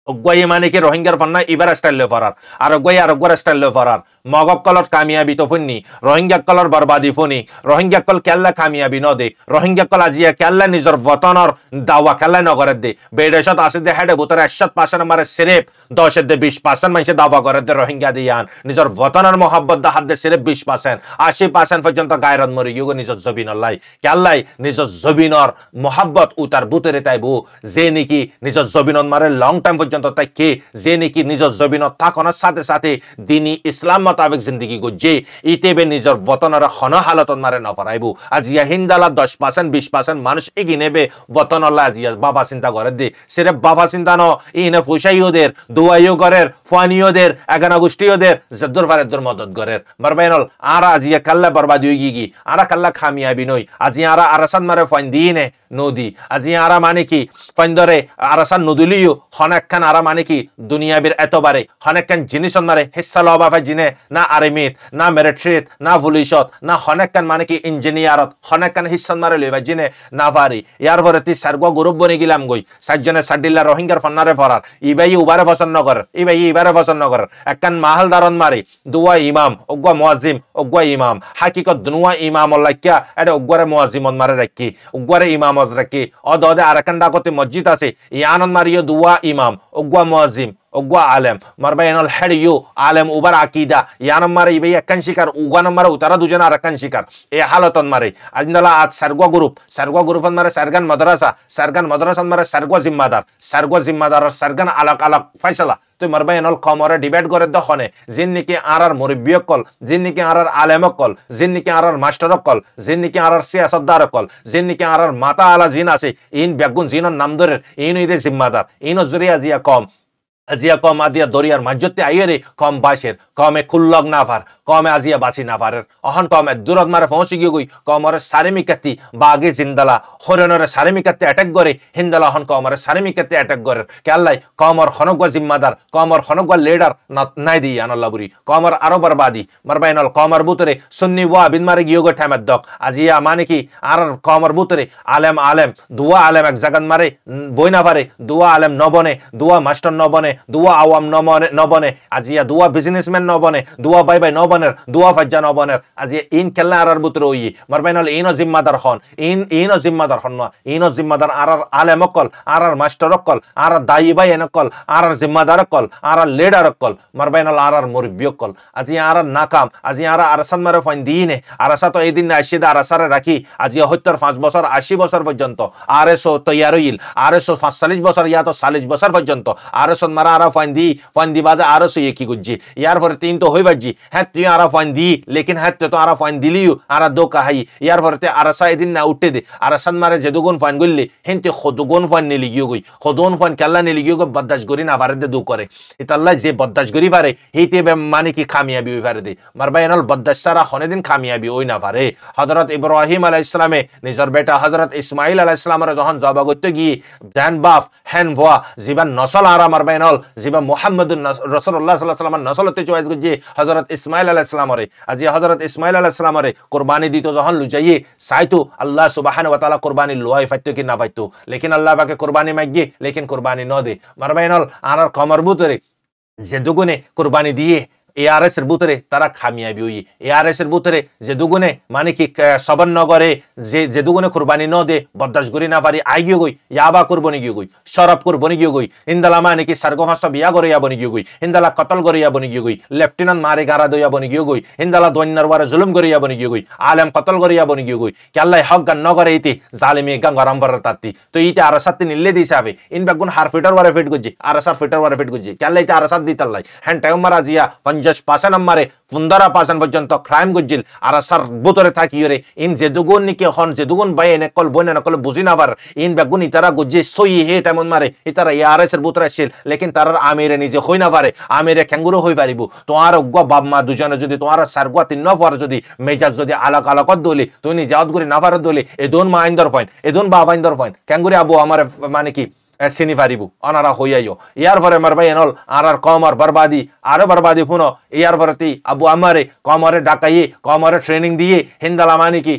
অগ্গয়ে মানে কি রোহিঙ্গার ফন্না ইবার স্টাইল ফরার আর অগ্গয়ে আর অগ্গর স্টাইল ফরার মগক্কলর কামিয়াবি তো ফুন্নি রোহিঙ্গাক্কলর বরবাদি ফুনি রোহিঙ্গাক্কল কেল্লা কামিয়াবি ন দে রোহিঙ্গাক্কল আজিয়া কেল্লা নিজর বতনর দাওয়া কেল্লা নগরের দে বেডেশত আছে দে হেডে বুতরে একশত পার্সেন্ট মারে সিরেপ দশের দে বিশ পার্সেন্ট মানুষের দাওয়া করে দে রোহিঙ্গা দিয়ান নিজর বতনের মহব্বত দাহাত দে সিরেপ বিশ পার্সেন্ট আশি পার্সেন্ট পর্যন্ত গায়রত মরি ইউগো নিজর জবিনর লাই, কেল্লাই নিজর জবিনর মহব্বত উতার বুতরে তাইবু যে নাকি নিজর জবিনত মারে লং টাইম পর্যন্ত তাই কে, যে নাকি নিজর জবিনত থাকনের সাথে সাথে দিনী ইসলাম মোতাবেক জিন্দগি গজ্জে। ইতেবে নিজর বতনের খন হালতত মারে নফরাইবু আজিয়া হিন্দালা দশ পার্সেন্ট বিশ পার্সেন্ট মানুষ এগি নেবে বতনল্লা আজিয়া বাবা চিন্তা করে দে। সেরে বাবা চিন্তা ন ইনে ফুসাইওদের দুয়াইও গরের ফানিওদের এগানা গোষ্ঠীওদের জদ্দুর ফারেদ্দুর মদত গরের বারবাইনল আরা আজিয়া কাল্লা বরবাদি হয়ে গি আরা কাল্লা খামিয়াবি নই আজি আরা আরাসান মারে ফাইন দিনে নদী। আজি আরা মানে কি? ফাইন ধরে আরাসান নদুলিও হনেকখান আরা মানে কি? দুনিয়াবির এতবারে হনেকখান জিনিস মারে হিস্সা লবাফা জিনে না আর্মিত, না মিলিটারিত না পুলিশত, না হনেকখান মানে কি ইঞ্জিনিয়ারত হনেকখান হিস্সান মারে লইবা জিনে না পারি ইয়ার পরে তি সারগো গ্রুপ বনে গেলাম গই সাতজনে সাডিল্লা রোহিঙ্গার ফন্নারে ফরার ইবাই উবারে পছন্দ কর ইবাই ইবারে পছন্দ কর একখান মাহাল দারন মারি দুয়া ইমাম অগুয়া মুয়াজিম অগুয়া ইমাম। হাকিকত দুনুয়া ইমাম লাইকিয়া এটা অগুয়ারে মুয়াজিমত মারে রাখি অগুয়ারে ইমামত রাখি অ দদে আরেকখান ডাকতে মসজিদ আছে। ইয়ানন মারিও দুয়া ইমাম অগুয়া মুয়াজিম ogwa alem marba enol hediyo alem ubar akida yanam mare ibe yakkan shikar uganam mare utara dujana arakan shikar e halaton mare ajnala at sargwa group sargwa group an mare sargan madrasa sargan madrasa mare sargwa zimmadar sargwa zimmadar sargan alak alak faisala তো মারবা এনল কমরে debate করে দখনে যিন নাকি আরার মুরব্বী call যিন নাকি আরার আলেম call যিন নাকি আরার master call যিন নাকি আরার সিয়াসতদার call যিন নাকি আরার মাতা আলা জিন আছে ইন বেগুন জিনর নাম ধরে ইন ইদে জিম্মাদার ইন জরিয়া জিয়া কম আজিয়া কম আদিয়া দরিয়ার মাজ্যতে আইয়ে কম বাসের কমে খুল্লগ না ফার কমে আজিয়া বাসি না ফারের অহন কমে দূরত মারে পৌঁছি গিয়ে গই, কমরে কাতি বাগে জিন্দালা, হরিণরে সারেমি কাতি অ্যাটাক করে, হিন্দালা অহন কমরে সারেমি কাতি অ্যাটাক করে কেল্লাই কমর হনগা জিম্মাদার, কমর হনগা লিডার নাই দি আনল্লা বুড়ি। কমর আরও বরবাদি। মারবাইনল কমর বুতরে সুন্নি ওয়া বিন মারে গিয়ে গো ঠামের দক। আজিয়া মানে কি, আর কমর বুতরে আলেম আলেম, দুয়া আলেম এক জাগান মারে বই না দুয়া আলেম নবনে, দুয়া মাস্টার নবনে দুয়া আওয়াম নবনে। নবনে আজিয়া দুয়া বিজনেসম্যান নবনে, দুয়া বাই বাই নবনের, দুয়া ফাজ্জা নবনের। আজিয়া ইন কেল্লা আর বুতরে ওই। মারবাইন হল ইনো জিম্মাদার হন। ইন, ইনো জিম্মাদার হন না। ইনো জিম্মাদার আর আর আলেম অকল আর আর মাস্টার অকল আর আর দায়ী বাই এনকল আর আর জিম্মাদার অকল আর আর লিডার অকল মারবাইন হল আর আর মুরব্বী অকল। আজি আর আর নাকাম, আজি আর আরসান মারে ফাইন দিনে আরসা তো এই দিন না আসছে আরসারে রাখি। আজি হত্যার পাঁচ বছর, আশি বছর পর্যন্ত। আর এসো তৈয়ার হইল। আর এসো পাঁচচল্লিশ বছর, ইয়া তো চাল্লিশ বছর পর্যন্ত। আর এসো মারা আর ফাইন দি ফাইন দি বাজে আর ইয়ে কি গুজি ইয়ার পরে তিন তো হই বাজি হ্যাঁ তুই আর ফাইন দি, লেকিন হ্যাঁ তো আর ফাইন দিলিও, আর দো কাহাই ইয়ার পরে আরসা এদিন না উঠে দে আরসান মারে যে দুগুণ ফাইন গলি হেনতে খদুগুণ ফাইন নিলি গিয়ে গই খদুন ফাইন কেল্লা নিলি গিয়ে গই বদাস গরি না পারে দে করে। ইতাল্লাহ যে বদাস গরি পারে হেইতে মানে কি খামিয়াবি ওই পারে দে। মারবা এনল বদাস সারা হনে দিন খামিয়াবি ওই না পারে। হজরত ইব্রাহিম আলাহ ইসলামে নিজের বেটা হজরত ইসমাইল আলাহ ইসলামের যখন জবা করতে গিয়ে, দেন বাফ হেন ভুয়া জিবা নসল আরা মারবা এনল জিবা মোহাম্মদ রসল্লাহ সাল্লাহ সাল্লামের নসলতে চয়েস যে হজরত ইসমাইল আলাহ আজি হজরত ইসমাইল আলাহ ইসলামরে কোরবানি দিত যখন লুজাইয়ে চাইতো আল্লাহ সুবাহান ওয়াতালা কোরবানি লোয়াই ফাইতো কি না ফাইতো? লেকিন আল্লাহ বাকে কোরবানি মাগিয়ে লেকিন কোরবানি ন দে মারবাইনল আর কমর বুতরে যে দুগুনে কোরবানি দিয়ে এআরএস এর ভিতরে তারা খামিয়াবি ওই এআরএস এর ভিতরে যে দুগুনে মানে কি সবন নগরে যে যে দুগুনে কুরবানি ন দে বরদাস করি না পারি, আই গিয়ে গই, ইয়াবা কুরবানি গিয়ে গই, সরব কুরবানি গিয়ে গই, ইন্দালা মানে কি সার্গ হাস বিয়া করে ইয়াবনি গিয়ে গই, ইন্দালা কতল করে ইয়াবনি গিয়ে গই, লেফটেন্যান্ট মারে গারা দইয়া বনি গিয়ে গই, ইন্দালা দৈন্যার ওয়ারে জুলুম করে ইয়াবনি গিয়ে গই, আলেম কতল করে ইয়াবনি গিয়ে গই কেল্লাই হক গান নগরে ইতি জালিমি গাং গরম বর তাত্তি। তো ইতে আরসাত্তি নিলে দিছে আবে ইন বেগুন হার ফিটার ওয়ারে ফিট গুজি আরসার ফিটার ওয়ারে ফিট গুজি কেল্লাই তে আরসাত দিতাল্লাই। হ্যান টাইম মারা জিয়া পঞ্চাশ পার্সেন্ট নম্বরে পনেরো পার্সেন্ট পর্যন্ত ক্রাইম গুজিল আর সার বুতরে থাকি রে ইন যে দুগুন নিকে হন, যে দুগুন বাই এনে কল বনে নকল বুঝি না পার ইন বেগুন ইতারা গুজি সই হে তেমন মারে ইতারা ইয়ারএস এর বুতরে আসছিল লেকিন তারার আমিরে নিজে হই না পারে আমিরে খেঙ্গুরো হই পারিব তোমার অজ্ঞ বাপ মা দুজনে যদি তোমার সার গুয়া তিন পার যদি মেজাজ যদি আলাক আলাকত দলি, তুমি নিজে আদগুরি না পারত দলি এ দোন মা আইন্দর পয়েন্ট এ দোন বাপ আইন্দর পয়েন্ট খেঙ্গুরি আবু আমার মানে কি? চিনি পারিব অনারা হইয়াইও ইয়ার পরে মারবাই এনল আর আর কমর বরবাদি আরও বরবাদি ফুনো ইয়ার পরে আবু আমারে কমরে ডাকাইয়ে কমরে ট্রেনিং দিয়ে হিন্দালা মানে কি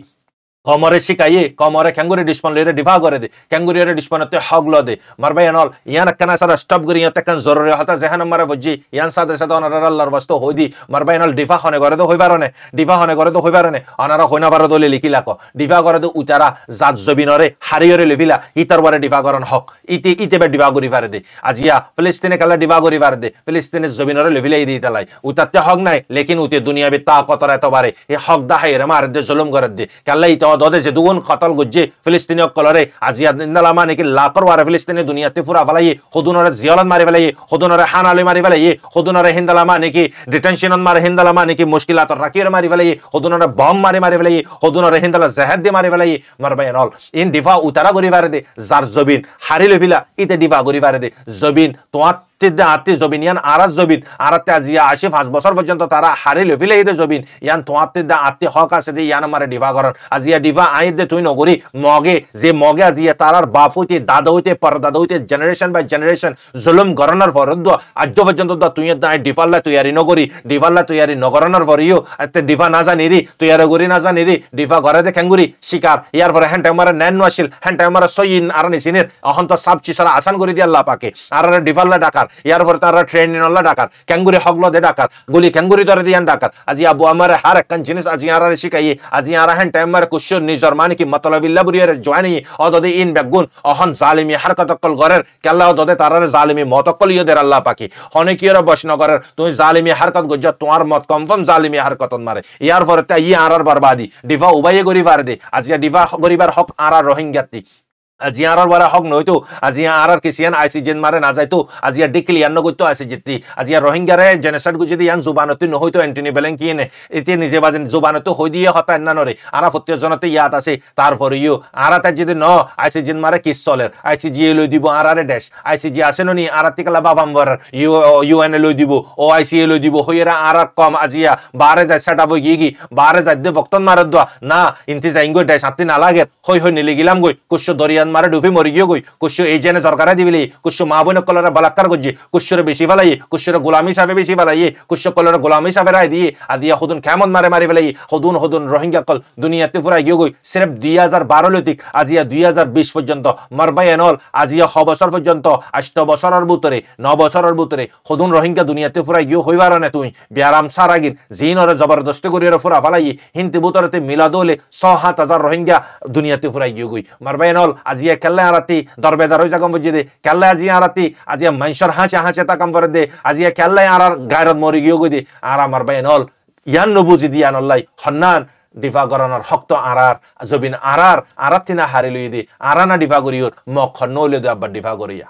কমরে শিকাইয়ে, কমরে ক্যাঙ্গুরি ডিসপন লেরে ডিফা করে দে ক্যাঙ্গুরি রে ডিসপনতে হগলো দে। মারবাই এনল, ইয়ান কানা সারা স্টপ করি ইয়াতে কান জরুরি, হতা যেহান মারে বুঝি ইয়ান সাদে সাদে অনারা আল্লাহর বস্তু হই দি। মারবাই এনল ডিফা হনে করে তো হই পারনে ডিফা হনে করে তো হই পারনে অনারা হইনা পারো দলে লিখিলা ক ডিফা করে তো উতারা জাত জবিনরে হারিয়রে লিভিলা, ইতার বারে ডিফা করন হক। ইতে ইতে বে ডিফা করি পারে দে। আজিয়া, ফিলিস্তিনে কালা ডিফা করি পারে দে। ফিলিস্তিনে জবিনরে লিভিলাই দি তালাই উতাতে হক নাই, লেকিন উতে দুনিয়া বে তা কতর এতবারে এ হক দা হাইরে মার দে, জুলুম করে দে। কাল্লা ইতে গুজ্জে ফিলিস্তিনি কলরে আজিয়া নিন্দালামা নাকি লাকর ওয়ারে ফিলিস্তিনি দুনিয়াতে পুরা ফেলাই হদুনরে জিয়লত মারি ফেলাই হদুনরে হানালি মারি ফেলাই হদুনরে হিন্দালামা নাকি ডিটেনশন মারে হিন্দালামা নাকি মুশকিলাত রাকির মারি ফেলাই হদুনরে বম মারি মারি ফেলাই হদুনরে হিন্দালা জেহাদ দি মারি ফেলাই মারবাই নল ইন ডিফা উতারা করি পারে দে যার জবিন হারিলে ফিলা, ইতে ডিফা করি পারে দে জবিন তোমার জবিন, ইয়ান জবিন আজি পাঁচ বছর পর্যন্ত তারা হারি লফিলে ইদে জবিন, ইয়ান তোমার তিদ্দে আত্মি হক আছে দে, ইয়ান আমারে ডিভা করার। আজিয়া ডিভা আই দে তুই নগরি, মগে, যে মগে আজিয়া তারার বাপ হইতে, দাদা হইতে হইতে জেনারেশন বাই জেনারেশন জুলুম গরনার পর আজ পর্যন্ত তুই দা ডিফাল্লা তুইয়ারি নগরি ডিফাল্লা তুইয়ারি নগরনার পরিও এতে ডিফা না জানি রি তুইয়ারে গরি না জানি রি ডিফা ঘরে দে খেঙ্গুরি, শিকার, ইয়ার পরে হ্যান্ড টাইমারে নেন আসিল হ্যান্ড টাইমারে সইন আর নিসিনের অহন তো সাব চিসারা আসান করে দিয়ে আল্লাহ পাকে আর ডিফাল্লা ডাকার। ইয়ার পরে তারা ট্রেন নল্লা ডাকার ক্যাঙ্গুরি হগলো দে ডাকার গুলি ক্যাঙ্গুরি ধরে দিয়ান ডাকার আজি আবু আমার হার একখান জিনিস আজি আর শিখাই। আজি আর হ্যান টাইম মার কুশ্য নিজর মানে কি মতলবিল্লা বুড়িয়ারে জয়নি অদদে ইন বেগুন, অহন জালিমি হার কতকল গরের কেল্লা অদদে তারারে জালিমি মতকল ইয়দের আল্লাহ পাকি হনে কি বসনগরের তুমি জালিমি হারকত গজ্জ, তোমার মত কনফার্ম জালিমি হারকত মারে। ইয়ার পরে ই আর বরবাদি। ডিভা উবাইয়ে গরিবার দে। আজকে ডিভা গরিবার হক আর রোহিঙ্গাতি। আজি আরার বারা হক নইতো আজি আরার কিসিয়ান আইসি জেন মারে না যাইতো আজি আর ডিক্লিয়ার নগইতো আইসি জিতি আজি আর রোহিঙ্গারে জেনেসাইড গু যদি ইয়ান জুবানতি নহইতো এন্টনি বেলেন কিনে এতে নিজে বাজেন জুবানতো হই দিয়ে হতা নরে আরা ফত্য জনতে ইয়াত আছে তারপরে ইউ আরা তা যদি ন আইসি জেন মারে কিস চলের আইসি জি লই দিব আরারে দেশ। আইসি জি আসে নি আরাতি কালা বাবাম্বর ইউ ইউএন লই দিব। ও আইসি লই দিব। হইরা আরার কম। আজিয়া বারে যাই সেট আপ গিগি। বারে যাই দে বক্তন মারে দোয়া না, ইনতি যাইঙ্গো দেশ হাতি না লাগে হই হই নিলি গিলাম গই কুশ্য দরিয়ান মারে ডুবি মরি গিয়ে গই কুশ্য এই জেনে সরকারে দিবিলি। কুশ্য মা বোন কলরে বালাক্কার গজ্জি কুশ্যরে বেশি ফেলাই কুশ্যরে গোলাম হিসাবে বেশি ফেলাই কুশ্য কলরে গোলাম হিসাবে রায় দিয়ে। আদিয়া হদুন কেমন মারে মারি ফেলাই হদুন হদুন রোহিঙ্গা কল দুনিয়াতে ফুরাই গিয়ে গই সিরেফ দুই হাজার বারো লতিক আজিয়া দুই হাজার বিশ পর্যন্ত মারবাই এনল। আজিয়া ছ বছর পর্যন্ত আষ্ট বছরের ভিতরে ন বছরের ভিতরে হদুন রোহিঙ্গা দুনিয়াতে ফুরাই গিয়ে হইবার নে তুই। বিয়ারাম সারাগির জিনরে জবরদস্তি করিয়ে ফুরা ফেলাই হিন্তি বুতরতে মিলাদলে ছ সাত হাজার রোহিঙ্গা দুনিয়াতে ফুরাই গিয়ে গই মারবাই এনল আজিয়া কেল্লে আরাতি দরবেদার হয়ে যাগম বুঝি দে। কেল্লে আজিয়া আরাতি আজিয়া মানুষের হাসে হাসে তাকাম করে দে। আজিয়া কেল্লে আর গায়রত মরি গিয়ে গই দে। আর আমার বাই নল। ইয়ান নবুজি দিয়া নল্লাই। হন্নান ডিফা করানোর হক্ত আরার জবিন আরার আরার তিনা হারি লই দে। আরানা ডিফা করিওর মখ নইলে দে আব্বার ডিফা করিয়া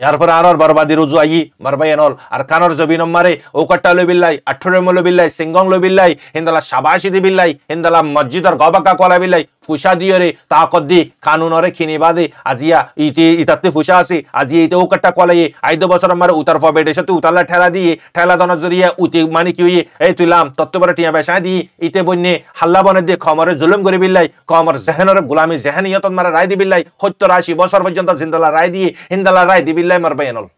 এরপরে আরর বরবাদি রুজু আই মারবাই এনল আর কানর জবিন মারে ও কট্টা লো বিল্লাই আঠরে মলো বিল্লাই সিংগং লো বিল্লাই, হিন্দালা সাবাসি দি বিল্লাই, হিন্দালা মসজিদর গবাকা কলা বিল্লাই ফুসা দিয়ে রে তাকত দি কানুনরে খিনি বাদে আজিয়া ইতে, ইতাতে ফুসা আছে, আজি ইতে ও কট্টা কলাই আইদ বছর মারে উতার ফবে দেশে তুই উতালা ঠেলা দিয়ে ঠেলা দন জরিয়া উতি মানে কি হইয়ে এই তুইলাম তত্ত্ববরে টিয়া বেসা দি, ইতে বন্যে হাল্লা বনে দিয়ে খমরে জুলুম করে বিল্লাই খমর জেহেনরে গোলামি জেহেনিয়ত মারে রায় দি বিল্লাই সত্তর আশি বছর পর্যন্ত জিন্দালা রায় দিয়ে হিন্দালা রায় দি বিল্লাই মারবে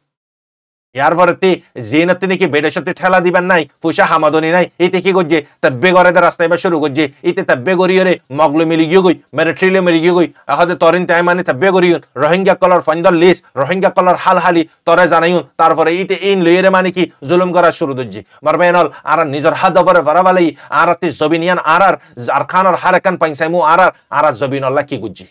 ইয়ার পরে জিনাতে নাকি বেডের সাথে ঠেলা দিবেন নাই, ফুসা হামাদনি নাই এতে কি করছে? তাব্বে করে রাস্তায় এবার শুরু করছে। ইতে তাব্বে করিয়ে রে মগলো মিলি গিয়ে গই মেরে ট্রিলে মেরি গিয়ে গই। আহতে তরিন তাই মানে তাব্বে করিয়ে রোহিঙ্গা কলার ফাইন্ডার লিস্ট রোহিঙ্গা কলার হাল হালি তরে জানাইন তারপরে ইতে ইন লইয়ে রে মানে কি জুলুম করা শুরু করছে। মারবে নল আর নিজের হাত দপরে ভরাবালাই আর তে জবিনিয়ান আর আর খানার হার একান পাইসাইমু আর আর জবিন আল্লাহ কি গুজি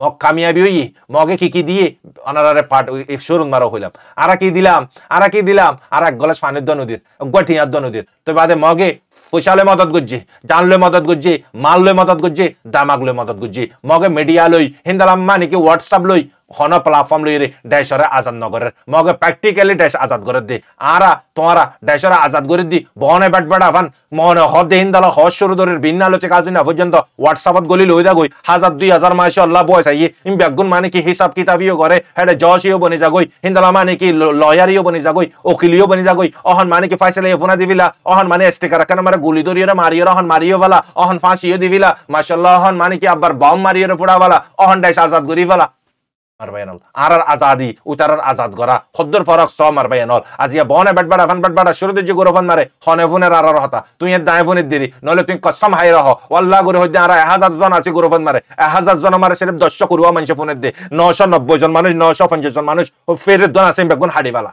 মগ কামিয়াবি হই মগে কি কি দিয়ে অনারারে পাট শুরুন মারো হইলাম। আরা কি দিলাম? আরা কি দিলাম? আর এক গলাস ফানের দ নদীর গঠিয়ার নদীর তো বাদে মগে পয়সালে মদত গুজি জানলে মদত গুজি মাললে মদত করছে দামাগলে মদত করছে মগে মিডিয়া লই হিন্দালাম মানে কি হোয়াটসঅ্যাপ লই হন প্ল্যাটফর্ম লই রে দেশরে আজাদ নগরের। মগে প্র্যাকটিক্যালি দেশ আজাদ করে দে। আরা, তোমারা দেশরে আজাদ করে দি। বনে বেট বেড়া ফান। মনে হ দে হিন্দালা হ শুরু ধরে ভিন্ন আলোচে কাজ না পর্যন্ত হোয়াটসঅ্যাপত গলি লই দা গই হাজার, দুই হাজার মাসে আল্লাহ বয়স আইয়ে। ইম বেগুন মানে কি হিসাব কিতাবিও করে। হেডে জশিও বনি যাগই। হিন্দালা মানে কি লয়ারিও বনি যাগই। ওকিলিও বনি যাগই। অহন মানে কি ফাইসালে ফোনা দিবিলা। অহন মানে স্টিকার কেন মারে গুলি দরিয়ে মারিয়ে অহন মারিও বালা। অহন ফাঁসিও দিবিলা। মাশাল্লাহ অহন মানে কি আবার বম মারিয়ে ফুড়া বালা অহন দেশ আজাদ করি বালা মারবাইনল আর আজাদি, উতারার আজাদ গরা ফরক বনে বেটবাড়া, ফান বেটবাড়া, শুরুতে যে গোরফান মারে হনে ফুনের আর হতা। তুই দায় ফুনের দিরি নলে তুই কসম হাই রহ। ওয়াল্লাহ গুরু হইতে আর হাজার জন আছে গোরফান মারে। হাজার জন মারে সেরফ দশ করুয়া মানুষ ফোনের দে। নশো নব্বই জন মানুষ নশো পঞ্চাশ জন মানুষ ফের জন আছে বেগুন হাড়িবালা।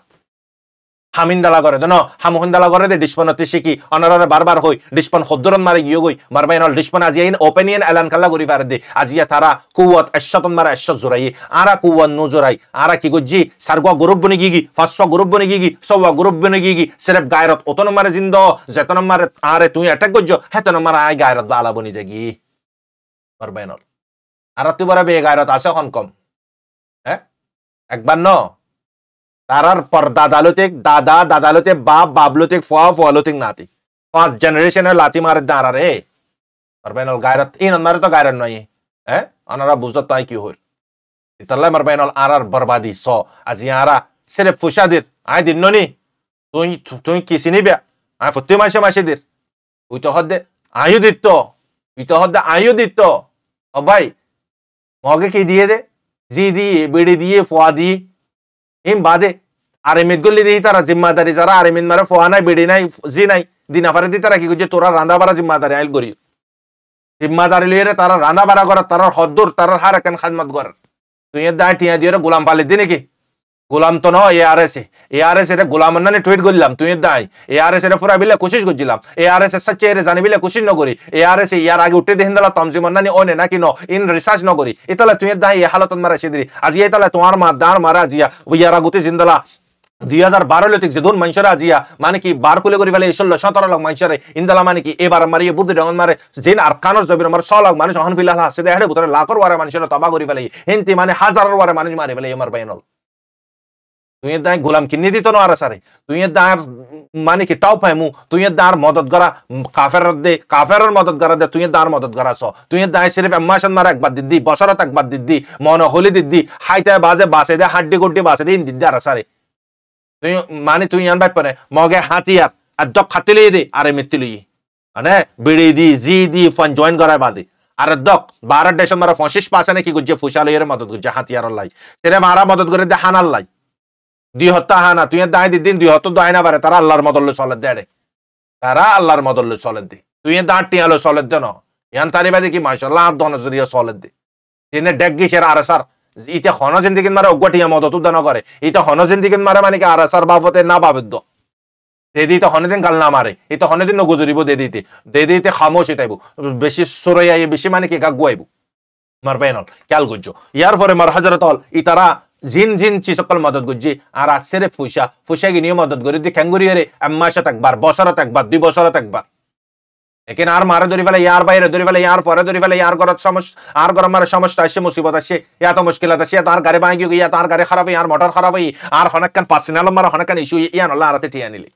হামিন্দালা করে দেন হামুহিন্দালা করে দে ডিসপনতে শিখি। অনারে বারবার হই, ডিসপন হদ্দরন মারে গিয়ে গই, মারবাই নল, ডিসপন আজি আইন ওপেনিয়ন এলান কাল্লা করি পারে দে। আজিয়া তারা কুয়াত এশতন মারা এশ জোরাই আরা কুয়াত নো জোরাই আরা কি গজ্জি? সারগা গ্রুপ বনে গিগি ফাঁসশো গ্রুপ বনে গিগি সওয়া গ্রুপ বনে গিগি সেরেফ গায়রত অতন মারে জিন্দ যেতন মারে আরে তুই অ্যাটাক গজ্জ হেতন মারা আয় গায়রত বালা বনি যাগি মারবাই নল। আর তুই বড় বে গায়রত আছে কম। হ্যাঁ? একবার ন? তারার পর দাদালতিক দাদা দাদালতে বাপ বাবলতিক ফুয়া ফুয়ালতিক নাতি। পাঁচ জেনারেশনের লাতি মারে দাঁড়া রে। মারবেন গায়রত ইন মারে তো গায়রত নয়। হ্যাঁ? আনারা বুঝত তাই কি হইল। ইতাল্লাই মারবেন আর বরবাদি, স। আজি আরা সেরে ফুসা দির। আই দিন ননি। তুই তুই কি চিনিবে? আই ফুটি মাসে মাসে দির। উই তো হদ্দে আয়ু দিত। উই তো হদ্দে আয়ু দিত। ও ভাই, মগে কি দিয়ে দে? জি দিয়ে বিড়ি দিয়ে, ফুয়া দিয়ে হিম বাদে আরেমিত গুলি দিই তারা জিম্মাদারি যারা আরেমিত মারে ফোয়া নাই বেড়ি নাই জি নাই দিনা পারে দি তারা কি করছে তোরা রান্দা বাড়া জিম্মাদারি আইল করি জিম্মাদারি লিয়ে তারা রান্দা বাড়া করার তারা হদ্দুর তারা হার এখন খাদমত করার তুই দায় টিয়া দিয়ে গোলাম পালি দি নাকি গোলাম তো ন এ আর এস এ। আর এস এটা গোলাম নানি টুইট করলাম তুই দায় এ আর এস এটা ফুরা বিলে কোশিশ করছিলাম। এ আর এস এর সাচ্চে এর জানি বিলে কোশিশ নকরি। এ আর এস ইয়ার আগে উঠে দেখেন দিলা তমজি মন্নানি ওনে নাকি ন, ইন রিসার্চ নকরি। এতলা তুই দায় এ হালত মারা সেদিরি আজি এতলা তোমার মা দার মারা জিয়া ইয়ার আগুতে জিন্দলা দুই হাজার বারো লতিক যে দুন মানুষের আজিয়া মানে কি বার কুলে করি ফেলে ষোলো, সতেরো লাখ মানুষের ইন্দালা মানে কি এবার মারিয়ে বুদ্ধি ডঙ্গন মারে, জিন আর কানোর জবির আমার ছ লাখ মানুষ অহন ফিলাল দেয় হেঁটে ভিতরে লাখর ওয়ারে মানুষের তবা করি ফেলে, হিন্তি মানে হাজারের ওয়ারে মানুষ মারি ফেলে আমার বাইনল। তুই দায় গোলাম কিনে দিত না আর সারে? তুই দার মানে কি টাও পাইমু? তুই দার মদত করা কাফের দে কাফের মদত করা দে, তুই দার মদত করা স। তুই দায় সিরিফ এম্মাশন মারা একবার দিদি বছরত একবার দিদি মন হলি দিদি হাইতে বাজে বাসে দে, হাড্ডি গুড্ডি বাসে দে দিদি আর সারে। তুই মানে তুই আন পারে, মগে হাতিয়ার আর দক খাতিলে দে, আরে মিত্তিলি মানে বিড়ি দি, জি দি, ফন জয়েন করায় বাদে। আর দক, বারো ডিসেম্বর পঁচিশ পাশে নাকি গুজে ফুসালো এর মদত গুজে হাতিয়ার লাই তেরে মারা মদত করে দে হানার লাই দুই হত্যা হানা তুই দায় দিন, দুই হত্য দায় না পারে তারা আল্লাহর মদল্লে চলে দে তারা আল্লাহর মদল্লে চলে দে তুই দাঁড় টিয়ালো চলে দে ন। ইয়ান তারি বাদে কি মাসাল্লাহ দন জরিয়া চলে দে। তিনে ডেক গিয়েছে আর সার ইটা হন জিন্দিগিন মারে অগ্গটিয়া মদত উদ্যান করে। ইটা হন জিন্দিগিন মারে মানে কি আর সার বাবতে না বাবেদ্য দে। দিতে হনেদিন গাল না মারে। এটা হনেদিন নগুজরিব দে দিতে দে দিতে খামোশ এটাইব বেশি সরাই আইব বেশি মানে কি গাগুয়াইব মার বেনল ক্যাল গুজ্জো। ইয়ার পরে মার হল, ইতারা জিন জিন চি সকল মদত গুজি আর সেরে ফুসা। ফুসা গিনিও মদত করি। দি খেঙ্গুরি এক মাসে থাকবার বছরে থাকবার দুই বছরে থাকবার লেকিন আর মারে ধরি ফেলে, ইয়ার বাইরে ধরি ফেলে, ইয়ার পরে ধরি ফেলে, ইয়ার ঘরত সমস্যা আর ঘর মারে সমস্যা আসছে, মুসিবত আসছে ইয়া তো মুশকিলাত আসছে তার গাড়ি ভাঙি গিয়ে তার গাড়ি খারাপ হই আর মোটর খারাপ হই আর হনেকখান পার্সোনাল মারে হনেকখান ইস্যু ইয়া নল্লা আরাতে টিয়া নিলি।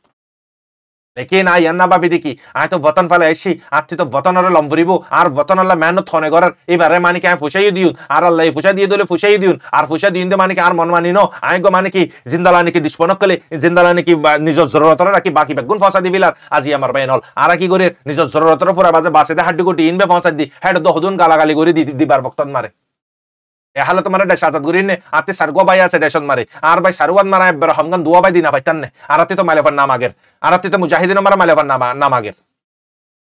লেকিন আই এন্না ভাবি দেখি। আই তো বতন ফেলে আইসি, আর তুই তো বতনরে লম্বরিব আর বতনল্লা মেহনত থনে করার এবারে মানে কি আমি ফুসাই দিউন, আর আল্লাহ ফুসা দিয়ে দিলে ফুসাই দিউন, আর ফুসা দিন মানে কি আর মন মানি ন। আই গো মানে কি জিন্দালা নাকি ডিসপনক কলে, জিন্দালা নাকি নিজের জরুরতরে রাখি, বাকি বেগুন ফসা দিবিলার আজি আমার বাইন হল আর কি করে নিজের জরুরতরে পুরা বাজে বাসে দে হাড্ডি গুটি ইনবে ফসা দি, হেড দহদুন গালাগালি করে দিবার বক্তন মারে। এ হালে তোমার দেশ আজাদ গুরি নে, আতে সারগো বাই আছে দেশন মারে। আর ভাই সারুয়াদ মারা এবার হমগান দুয়া বাই দিনা পাইতান নে। আর তো মালেফার নাম আগের আর তো মুজাহিদিন মারা মালেফার নাম নাম আগের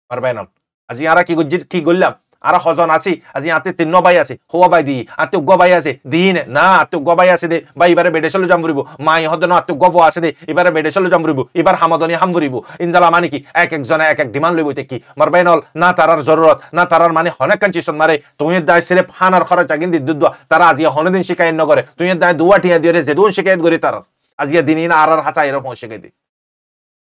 পারবে নাম আজি আর কি কি গল্লাম? আর হজন আছি, আজি আতে তিন্ন বাই আছে হওয়া বাই দি, আতে উগ্গ বাই আছে, দিন, না, আতে উগ্গ বাই আছে দে, বা এবারে বেডেশল জাম ফুরিব মাই হদ না আতে গব আছে দে এবারে বেডেশল জাম ফুরিব এবার হামদনি হাম ফুরিব ইনজালা মানে কি, এক একজনে এক এক ডিমান্ড লইব কি মারবাই নল না তারার জরুরত না তারার মানে হনেক কাঞ্চিসন মারে তুমি দায় সিরে ফানার খরচ আগিন দি দুধ তারা আজি হনদিন শিকায়ত নগরে তুমি দায় দুয়া টিয়া দিয়ে যে দুন শিকায়ত করি তার আজকে দিন আর আর হাসা এরকম শিকাই দি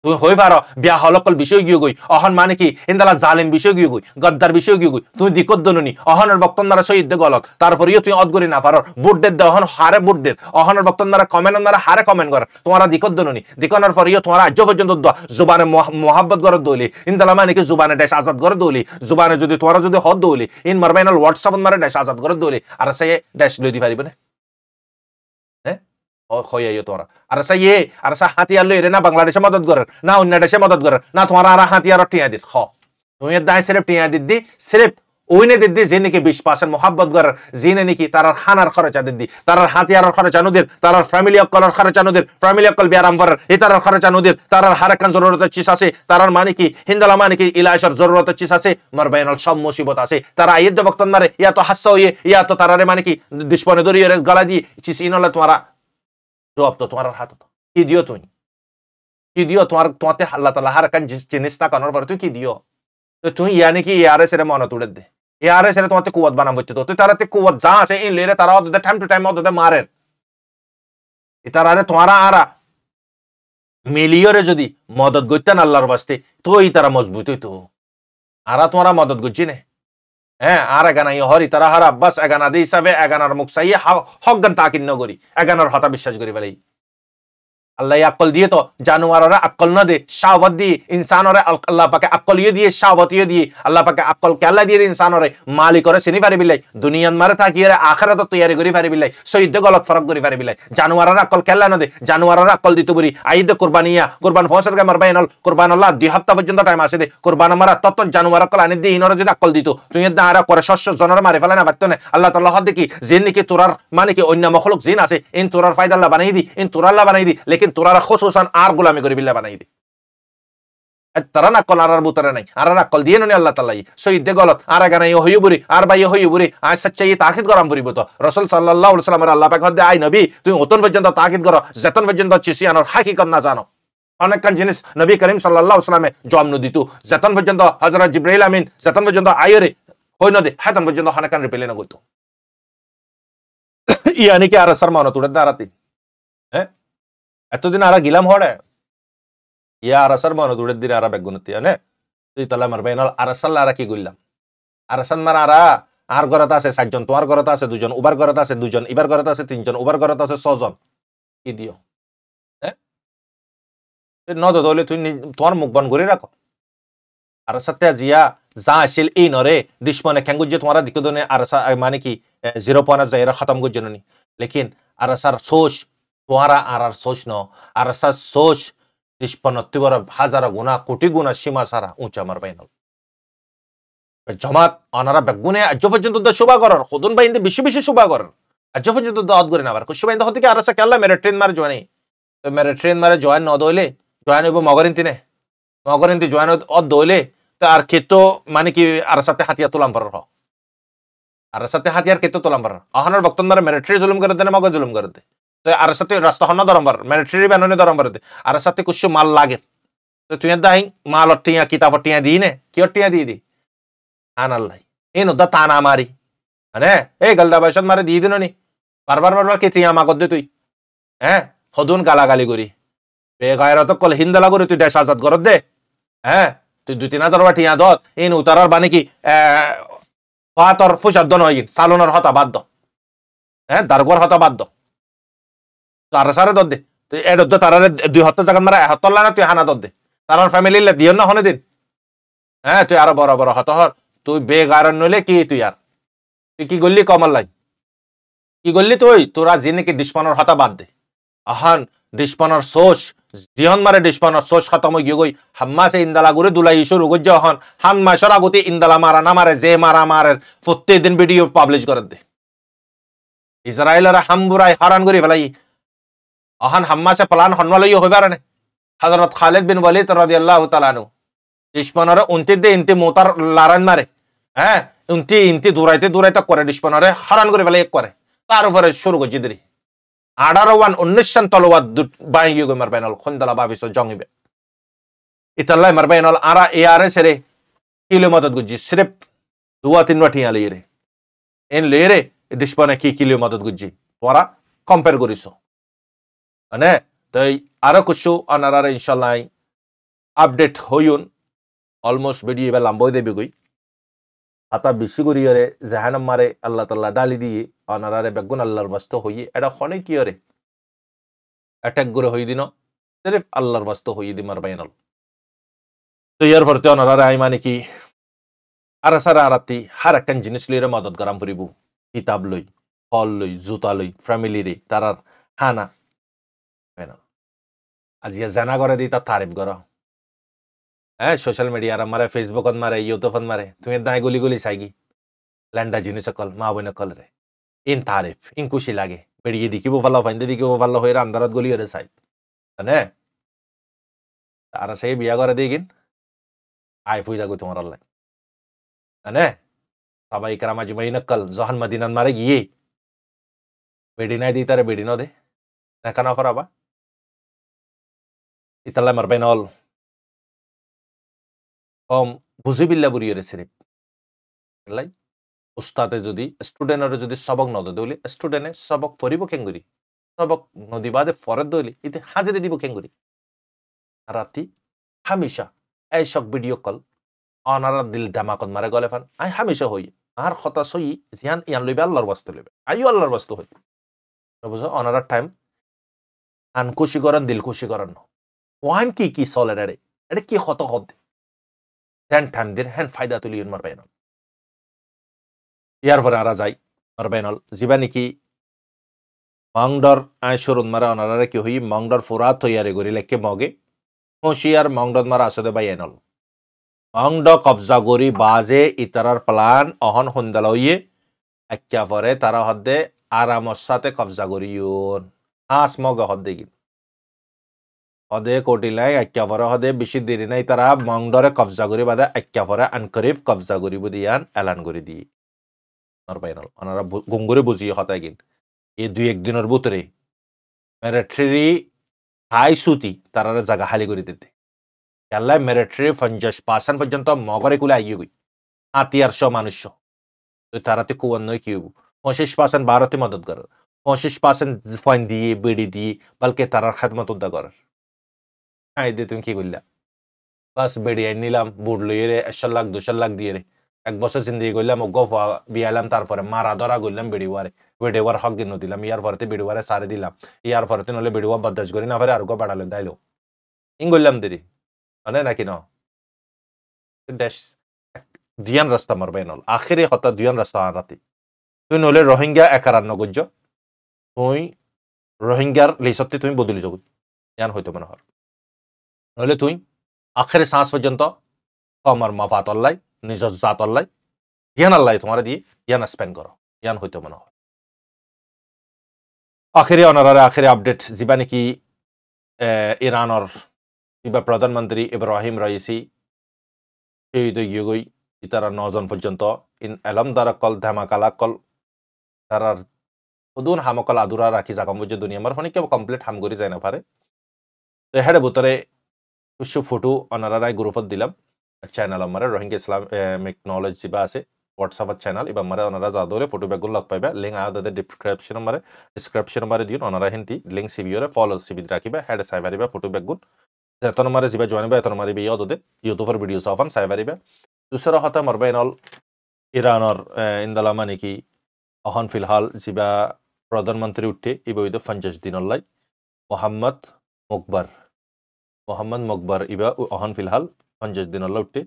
তুমি হই পারো বিয়া হলকল বিষয় গিয়ে গই অহন মানে কি? ইন্দালা জালিম বিষয় গিয়ে গই গদ্দার বিষয় গিয়ে গই তুমি দিকত দনুনি অহনের বক্তন দ্বারা শহীদ দে গলত। তারপরেও তুমি অদগরি না পারো বুট দে, অহন হারে বুট দে অহনের বক্তন দ্বারা কমেন্ট দ্বারা হারে কমেন্ট কর তোমারা দিকত দনুনি। দিকনের পরেও তোমার আজ পর্যন্ত জুবানে মোহাব্বত করে দৌলি। ইন্দালা মানে কি? জুবানে ডেশ আজাদ করে দৌলি। জুবানে যদি তোমারা যদি হদ দৌলি, ইন মারবাইনাল হোয়াটসঅ্যাপ মারে ডেশ আজাদ করে দৌলি। আর সে ডেশ লই দি পারিবে না হইয়াইও তোরা আর সা ইয়ে আর সা হাতিয়ার লই রে না বাংলাদেশে মদত না অন্য দেশে মদত না তোমার আর হাতিয়ার টিয়া দিত খ দায় সিরেফ টিয়া দিদি সিরেফ ওইনে দিদি যে নাকি বিশ পার্সেন্ট মোহাব্বত করার জিনে নাকি তার হানার খরচা দিদি তার হাতিয়ার খরচা নদীর তার ফ্যামিলি অকলের খরচা নদীর ফ্যামিলি অকল বিয়ারাম করার খরচা নদীর আছে, তার মানে কি, হিন্দালা মানে কি ইলাইশর জরুরতের চিস আছে, মার বাইনাল সব মুসিবত আছে, তারা আইদ বক্তন মারে, ইয়া তো হাস্য হইয়ে, ইয়া তো তারারে মানে কি দুষ্পনে দরিয়ে গলা দিয়ে চিস ইনলে তোমারা কি দিও তুমি? কি দিও? তোমাতে আল্লাহ তালা তুই কি দিও? তো তুই ইয়ানি কি ইয়ারে সেরে মনে তুলে দে। ইয়ারে সেরে তোমাতে কুয়াত বানাম হচ্ছে তো তুই তারাতে যা আছে ইন লেরে তারা টাইম টু টাইম মারেন তারারে তোমারা আরা মিলিয়রে যদি মদত করতেন আল্লাহর বাস্তে, তো এই তারা মজবুত হইতো। আরা তোমারা মদত করছি নে। হ্যাঁ আর এগানা হরি, তারা হারা, বাস এগানা দি হিসাবে এগানার মুখ সাইয়ে হক গান তাকিন করি, এগানার হতা বিশ্বাস করি ফেলাই। আল্লাহ আকল দিয়ে তো, জানোয়াররা আকল না দে শাহবত দিয়ে, ইনসানরে আল্লাহ পাকে আকল ইয়ে দিয়ে শাহবত ইয়ে দিয়ে, আল্লাহ পাকে আকল কেল্লা দিয়ে দিয়ে ইনসানরে, মালিক করে চিনি পারি বিলাই দুনিয়ান মারে থাকিয়ে আখেরাত তৈয়ারি করি পারি বিলাই শহীদ গলত ফরক করি পারি বিলাই জানোয়াররা আকল কেল্লা না দে, জানোয়াররা আকল দিতে বুড়ি আইদ কোরবানিয়া কোরবান ফসর গে মারবাই নল, কোরবান আল্লাহ দুই সপ্তাহ পর্যন্ত টাইম আছে দে, কোরবান মারা তত জানোয়ার আকল আনি দিয়ে ইনরে যদি আকল দিত তুই দা আর করে শস্য জনর মারি ফেলে না পারতো না, আল্লাহ তাল্লাহ দেখি যে নাকি তোরার মানে কি অন্য মখলুক জিন আছে, ইন তোরার ফায়দা আল্লাহ বানাই দি, ইন তোরাল্লাহ বানাই দি, লেকিন তোরারা খসুসান আর গোলামি করে বিল্লা বানাই দি। তারা না কল আর বুতরে নাই, আর না কল দিয়ে নি আল্লাহ তালাই শহীদ দে গলত, আর আগে নাই হই বুড়ি, আর ভাই হই বুড়ি আজ সচ্চাই তাকিদ গরম বুড়িব তো। রসুল সাল্লাহ সাল্লামের আল্লাহ পাক হদ্দে আই নবী তুই অতন পর্যন্ত তাকিদ কর, যেতন পর্যন্ত চিসি আনোর হাকিকত না জানো। অনেকখান জিনিস নবী করিম সাল্লাহ সাল্লামে জন্ম দিত। যেতন পর্যন্ত হজরত জিব্রাইল আমিন, যেতন পর্যন্ত আয়রে হই নদে, হেতন পর্যন্ত অনেকখান রিপেলে না করতো ইয়ানি কি আর সার মানো তুড়ে দাঁড়াতে হ্যাঁ? এতদিন আরা গিলাম হড়ে ইয়া আরাসার মনে দূরের দিনে আরা বেগুনতি হ্যাঁ তুই তালা মারবে নল আরাসাল্লা আরা কি করলাম আরাসান মারা আরা, আর ঘরত আছে চারজন, তোমার ঘরত আছে দুজন, উবার ঘরত আছে দুজন, ইবার ঘরত আছে তিনজন, উবার ঘরত আছে ছজন। কি দিও? হ্যাঁ নদ হলে তুই তোমার মুখ বন করে রাখো। আর সাথে জিয়া যা আসিল এই নরে, দুশ্মনে খেঙ্গুজ তোমার দিকে দনে আর মানে কি জিরো পয়েন্ট যায়, এরা খতম করছে নি লেকিন আর সার সোচ তোমারা আর আর সোচ ন। আর সার সোচ দুশ্মন তিবর হাজার গুণা, কোটি গুণা সীমা সারা উঁচা মার বাইন জমাত অনারা বেগুনে আজ পর্যন্ত তো শোভা করার। সদন বাইন্দে বেশি বেশি শোভা করার। আজ পর্যন্ত দাওয়াত করে না আবার। কুশু বাইন্দে হতে কি আর সা কেলা মেরে ট্রেন মারে জয়েন। তো মেরে ট্রেন মারে জয়েন ন দইলে, জয়েন হইব মগরিন্তি নে মগরিন্তি জয়েন অদ দইলে, তো আর ক্ষেত্র মানে কি আর সাথে হাতিয়ার তোলাম পারার আর সাথে হাতিয়ার ক্ষেত্র তোলাম পারার অহনার বক্তন মারে মিলিটারি জুলুম করে দেনে মগজ জুলুম করে দে അറസത്തെ റസ്തഹന്ന ദറംബർ മിലിറ്ററി ബനോനെ ദറംബറത് അറസത്തെ കുശു মাল লাগে। তো তুই দাই মাল অট্টিয়া কিতাব অট্টিয়া দিই নে। কি অট্টিয়া দিয়ে দি? আনাল্লাই এই দা তানা মারি। মানে এই গলদা বয়সত মারে দিয়ে দিন নি বারবার বারবার কেতিয়া মা দে তুই? হ্যাঁ সদুন গালাগালি করি। বে গায়রত কল হিন্দালা করে, তুই দেশ আজাদ করত দে। হ্যাঁ তুই দুই তিন হাজার বাটিয়া দত এই উতারার বানে কি? ফুসাদ্দ নয় সালনের হতা বাদ্য হ্যাঁ দারগর হতা বাদ্য দ তারা সারে দে এ দত তারারে দুই হত্তা জাগান মারা হত্তর লানা তুই হানা দত দে তারার ফ্যামিলি দিও না হনে দিন। হ্যাঁ তুই আরও বড় বড় হত হর তুই বেগারণ নইলে কি তুই আর তুই কি গল্লি কমল লাই? কি গল্লি তুই? তোরা জিনে কি ডিসপনের হতা বাদ দে। আহান ডিসপনের সোচ জিহন মারে ডিসপনের সোচ খতম হয়ে গই হাম্মাসে ইন্দালা গুরে দুলাই ইস্যুর উগজ হন। হান মাসর আগতে ইন্দালা মারা না মারে যে মারা মারে প্রত্যেক দিন ভিডিও পাবলিশ করে দে। ইসরায়েলের হামবুরাই হারান করি ফেলাই আহান হাম্মাসে প্লান হনমালই হইবার নে হযরত খালিদ বিন ওয়ালিদ রাদিয়াল্লাহু তাআলা আনহু। ডিসপনরে উনতি দে, ইনতি মোতার লারান মারে। হ্যাঁ উনতি, ইনতি দূরাইতে দূরাইতে করে ডিসপনরে হারান করে ফেলে এক করে। তার উপরে শুরু করছি দিদি আঠারো ওয়ান উনিশ সান তলোয়ার বাই গিয়ে মার বাইনল খন্দলা বাবিস জঙ্গিবে। ইতাল্লাই মার বাইনল আরা এ আরে সেরে কিলো মদত গুজি সিরেপ দুয়া তিন ঠিয়া লিয়ে রে। এন লিয়ে রে ডিসপনে কি কিলো মদত গুজি তোরা কম্পেয়ার করিস। মানে তাই আরও কিছু আনারা ইনশাল্লাহ আপডেট হইউন। অলমোস্ট ভিডিও এবার লাম্বই দেবে গই। আতা বেশি করি ওরে জাহানাম মারে আল্লাহ তাল্লাহ ডালি দিয়ে অনারারে বেগুন আল্লাহর বাস্ত হইয়ে এটা হনে কি ওরে অ্যাটাক করে হই দিন। সিরিফ আল্লাহর বাস্ত হইয়ে দি মার বাইনাল। তো ইয়ার ভরতে অনারারে আই মানে কি? আর সারা আরাতি হার একখান জিনিস লইরে মদত গরাম ফুরিব কিতাব লই, ফল লই, জুতা লই ফ্যামিলি রে, তারার হানা। বাইনাল আজি জানা করে দি তার তারিফ করা হ্যাঁ সোশ্যাল মিডিয়ার মারে ফেসবুকত মারে ইউটিউবত মারে তুমি দায় গুলি গুলি চাইগি। ল্যান্ডা জিনিস কল, মা বইন কল রে ইন তারিফ ইন খুশি লাগে। বেরিয়ে দেখিব ভালো ফাইন্দে দেখিব ভালো হয়ে আন্দারত গলি হরে চাই। মানে আর সেই বিয়া করে দিগিন আই ফুই যাগো তোমার আল্লাহ মানে সবাই কারামাজি মাই নকল জহান মদিনান মারে গিয়ে বেডি নাই দি তারে বেডি ন দে দেখা না ইতাল্লা মারবাই নল কম বুঝিবিল্লা বুড়িয়ে সিরিপ লাই, উস্তাদে যদি স্টুডেন্টরে যদি সবক নদ দৌলি, স্টুডেন্টে সবক পড়িব কেঙ্গুরি। সবক নদী বাদে ফরত দৌলি, ইতে হাজিরে দিব কেঙ্গুরি। রাতি, হামেশা, এই সব ভিডিও কল। অনারা দিল দামাকত মারে গলে ফান। আই হামেশা হই, আর কথা সই, জিয়ান ইয়ান লইবে আল্লাহর বস্তু লইবে। আইও আল্লাহর বস্তু হই। বুঝো অনারার টাইম, আন খুশি করেন, দিল খুশি করেন। ওয়ান কি কি চলে রে এটা কি হত হত ঠান দিন হ্যান ফায়দা তুলি মার বাইনল। ইয়ার পরে আরা যাই মার বাইনল। যিবা নেকি মংডর আই সরুন মারা অনারারে কি হই? মংডর ফুরাত হইয়ারে গরি লেখকে মগে। হুঁশিয়ার মংডত মারা আসদে বাই আইনল। মংড কবজা গরি বাজে ইতারার প্লান অহন হুন্দাল হইয়ে আচ্ছা পরে তারা হদ্দে আরামর সাথে কবজা করিউন হাঁস মগে হদ্দে গিন। হদে কোটিলাই আক্যা পরে হদে বেশি দেরি নাই, তারা মংডরে কবজা করি বাদে আক্যা পরে আনকরিফ কবজা করিব দিয়ান এলান করে নরবাইনল ওনারা গঙ্গুরে বুঝিয়ে হতায় গিন। এই দুই একদিনের ভিতরে মিলিটারি হাই সুতি তারারে জায়গা হালি করে দিতে। আল্লাহ মিলিটারি পঞ্চাশ পার্সেন্ট পর্যন্ত মগরে কুলে আইয়ে গই হাতিয়ারশো মানুষ তো তারাতে কুয়ান্ন কি হইব পঁচিশ পার্সেন্ট ভারতে মদত করে পঁচিশ পার্সেন্ট ফাইন দিয়ে বেড়ি দিয়ে, বালকে তারার খাদমত উদ্দা করার হ্যাঁ তুমি কি করলা? বাস বেড়ি আই নিলাম, বুট লইয়ে রে একশো লাখ দুশো লাখ দিয়ে রে। এক বছর জিন্দিগি করলাম গফ বিয়ালাম, তারপরে মারা ধরা করলাম বেড়িওয়ারে বেড়িওয়ার হক গিন দিলাম, ইয়ার পরেতে বেড়িওয়ারে সারে দিলাম। ইয়ার পরেতে নলে বেড়িওয়া বদাস করি না ফেরে আর গো বাড়ালো দাইলো ইং করলাম দিদি। মানে নাকি ন? দিয়ান রাস্তা মারবে নল। আখেরে হতা দিয়ান রাস্তা আনাতে তুই নলে রোহিঙ্গা একারান্ন গজ্য তুই রোহিঙ্গার লিসতে তুমি বদলি জগৎ ইয়ান হইতো মনে হর নলে তুই আখেরে সাঁস পর্যন্ত কমার মাফাত অল্লাই নিজর জাত অল্লাই ইয়ান আল্লাহ তোমার দিয়ে ইয়ান স্পেন্ড করো ইয়ান হইতো মনে হয়। আখেরে অনারারে আখেরে আপডেট যিবা নেকি ইরানর কিবা প্রধানমন্ত্রী ইব্রাহিম রাইসি, শহীদ হয়ে গই ইতারা নজন পর্যন্ত, ইন এলম দ্বারা কল ধামাকালা কল তারার সদুন হামকল আদুরা রাখি জাকম বুঝে দুনিয়া মার হনিকে কমপ্লিট হাম করি যায় না পারে। তো হেডে বুতরে কিছু ফটো অনারারাই গ্রুপত দিলাম। চ্যানেল আমার রোহিঙ্গা ইসলাম নলেজ যা আছে হোয়াটসঅ্যাপ চ্যানেল এবার মারে ওনারা যা দৌড়ে ফটো ব্যাগুলো লগ পাইবা। লিঙ্ক আয় তাদের ডিসক্রিপশন মারে ডিসক্রিপশন মারে দিন ওনারা হিন্দি লিঙ্ক সিবিওরে ফলো সিবি রাখিবা হেডে চাই পারিবা ফটো ব্যাগুন যেতন মারে যা জয়েনিবা এতন মারে বিয়ে ওদের ইউটিউবের ভিডিও সফান চাই পারিবা দুসরা হতা মারবা এনল ইরানর ইন্দালা মানে কি অহন ফিলহাল যা প্রধানমন্ত্রী উঠে ইবা ইদে পঞ্চাশ দিনল্লাই মোহাম্মদ মকবর মোহাম্মদ মকবর ইবা অহন ফিলহাল পঞ্চাশ দিনল্লা উঠে।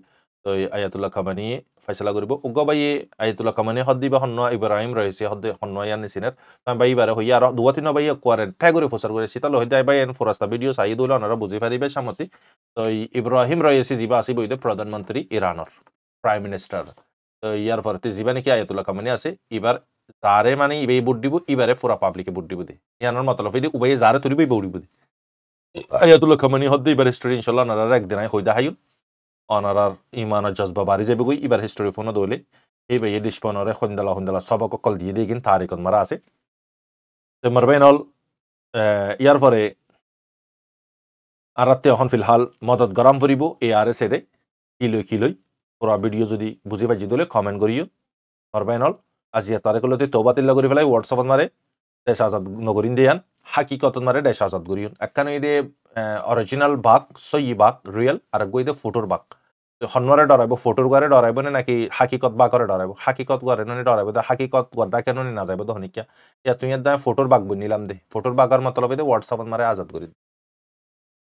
তো আয়াতুল্লাহ কামানিয়ে ফেসলা কৰিব উগ্ৰবায়ী আয়াতুল্লাহ কামানিয়ে সদ্দি বা সন্ন ইব্ৰাহিম ৰহিছে সদ্দি সন্ন ইয়াৰ নিচিনাৰ তাৰ বাই বাৰে হৈ আৰু দুৱা তিনিটা বাই কোৱাৰে ঠাই কৰি ফচাৰ কৰি চিতা লৈ দাই বাই এন ফৰাস্তা ভিডিঅ' চাই দৌলা অনাৰা বুজি পাৰিবে চামতি তো ইব্ৰাহিম ৰহিছে যিবা আছে বৈদে প্ৰধানমন্ত্ৰী ইৰাণৰ, প্ৰাইম মিনিষ্টাৰ। তো ইয়াৰ ফলতে যিবা নেকি আয়াতুল্লাহ কামানি আছে, ইবাৰ যাৰে মানে ইবে ভোট দিব, ইবাৰে পুৰা পাব্লিকে ভোট দিব দে। ইয়ানৰ মতলব এই উবাই যাৰে তুলিব ইবে উড়িব দে। আয়াতুল্লাহ কামানি সদ্দি ইবাৰ হিষ্টৰী ইনশাল্লাহ অনাৰা একদিন হৈ দাহায়ুন অনারার ইমানের জজবা বাড়ি যাবে গই এবার হিস্টোরি ফোন দৌলে। এই ভাই দিস পনরে সন্দালা সন্দালা সবক কল দিয়ে দিয়ে কিন্তু তারিখ মারা আছে। তো মারবাই নল ইয়ার পরে আর রাতে এখন ফিলহাল মদত গরম করিব, এই আর এস এরে কিলই কিলই পুরা ভিডিও যদি বুঝি পাইছি দলে কমেন্ট করিও। মারবাই নল আজি তারিখলতে তৌবাতিল্লা করে ফেলাই হোয়াটসঅ্যাপত মারে। দেশ আজাদ নগরিন দিয়ান হাকিকত মারে দেশ আজাদ করিও একখানে এদে অরিজিনাল বাঘ সই বাঘ রিয়েল আর গইদে ফটোর বাঘ। সন্মরে ডরাইব ফটোর গড়ে ডরাইব নে নাকি হাকিকত বাঘরে ডরাইব? হাকিকত গড়ে নে ডরাইব দা হাকিকত গড়া কেন নি যাইব দহনিকা ইয়া তুই দায় ফটোর বাঘ বই নিলাম দে। ফটোর বাঘর মতলব দে হোয়াটসঅ্যাপত মারে আজাদ করি।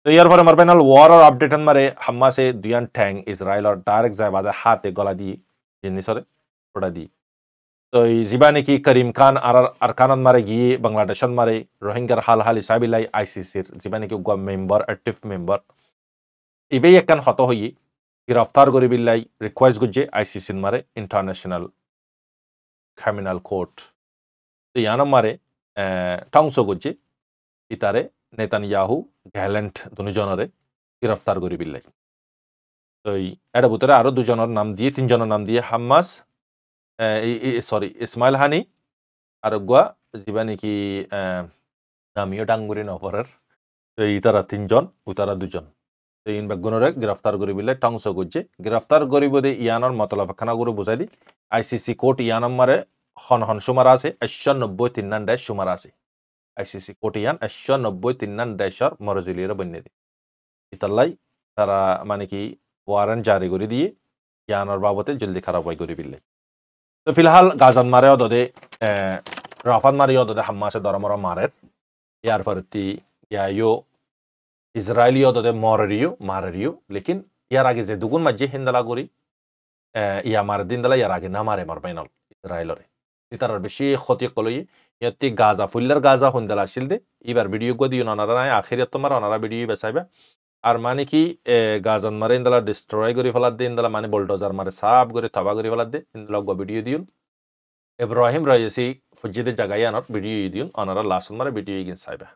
তো ইয়ার পরে মারবে নাল ওয়ার আর আপডেট মারে হাম্মাসে দুয়ান ট্যাং ইসরায়েলর ডাইরেক্ট যায় বাদে হাতে গলা দিয়ে, জিনিসরে ওটা দিয়ে। তো এই যিবা নেকি করিম খান আর আরকানত মারে গিয়ে বাংলাদেশত মারে রোহিঙ্গার হাল হাল হিসাবিলাই আইসিসির যিবা নেকি মেম্বার অ্যাক্টিভ মেম্বার ইবেই একখান হত হই গিরফতার করে বিল্লাই রিকোয়েস্ট করছে আইসিসির মারে ইন্টারন্যাশনাল ক্রিমিনাল কোর্ট তো ইয়ানো মারে টাউন্স করছে ইতারে নেতান ইয়াহু গ্যালেন্ট দুজনরে গিরফতার করে বিল্লাই তো এটা ভিতরে আরও দুজনের নাম দিয়ে তিনজনের নাম দিয়ে হাম্মাস সরি ইসমাইল হানি আর গুয়া যিবা নেকি নামিও ডাঙ্গুরি নপরের তো ইতারা তিনজন উতারা দুজন। তো ইন বেগুনরে গ্রেফতার করি বিলে টংস করছে গ্রেফতার করিব দে ইয়ানর মতলব খানা করে বুঝাই দি আইসিসি কোর্ট ইয়ানম মারে হন হন সুমার আছে একশো নব্বই তিন্নান ড্যাশ সুমার আছে। আইসিসি কোর্ট ইয়ান একশো নব্বই তিন্নান ড্যাশর মরজুলিয়র বন্যে দি। ইতাল্লাই তারা মানে কি ওয়ারেন্ট জারি করে দিয়ে ইয়ানর বাবতে জলদি খারাপ হয় করে বিলে তো ফিলহাল গাজান মারে অদে রাফান মারি অদে হাম্মাসে দরমর মারের ইয়ার ফরতি ইয়াইও ইসরায়েলি অদে মরেরিও, মারেরিও। লেকিন ইয়ার আগে যে দুগুণ মাঝে হিন্দালা করি ইয়া মার দিন দালা ইয়ার আগে না মারে মার বাইনল ইসরায়েলরে। তার বেশি ক্ষতি কলই, ইয়াতি গাজা, ফুল্লার গাজা হুন্দালা আসিল দে। এবার ভিডিও গো দিও অনারা নাই আখিরিয়ত তোমার অনারা ভিডিও বেসাইবা আর মানে কি গাজান মারে ইন্দালা ডিস্ট্রয় করে ফেলার দে, ইন্দালা মানে বোল্ডোজার মারে সাফ করে থবা করে ফেলার দে, ইন্দালা ভিডিও দিউন। ইব্রাহিম রয়েছি ফজিদের জায়গায় আনার ভিডিও দিউন অনারা লাস্ট মারে ভিডিও ইগিন সাইবা।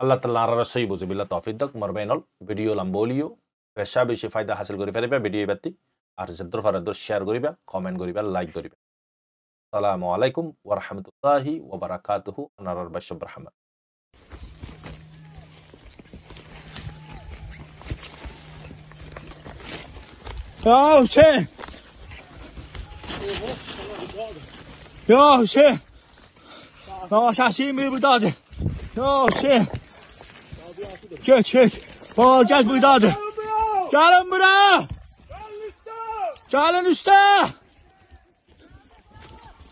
আল্লাহ তাল্লাহ আর সই বুঝবিল্লা তফিক দক মরবেনল ভিডিও লম্বলিও বেশা বেশি ফায়দা হাসিল করে ফেলবে ভিডিও ব্যক্তি, আর যেদ্দর ফারাদ্দর শেয়ার করিবা কমেন্ট করিবা লাইক করিবা। আসসালামু আলাইকুম ওয়া রাহমাতুল্লাহি ওয়া বারাকাতুহু, আনারার বাশব Rahman Ya Hüseyin. Ya Hüseyin. Ya şahsiyim bir buradadır. Ya Hüseyin. Geç geç. Bağır gel buradadır. Gelin buraya. Gelin üstte.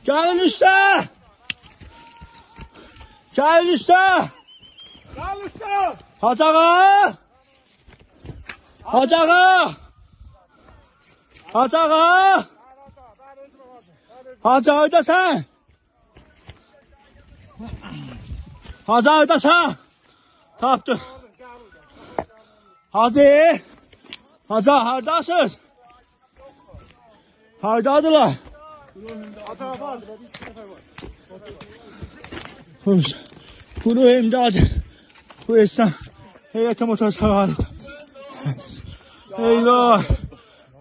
Gelin üstte. Gelin üstte. Gelin üstte. Hacı ağa. Hacı ağa. Hacı ağa! Hacı ağa ödəsən! Hacı ağa ödəsən! Tapdı. Hacı! Hacı ağa, haradasınız? Haradadırlar? Hacı ağa vardır, bir iki sefer var. Hoş. Bunu imdad. Bu esnaf. Heyete motor sağa Eyvah!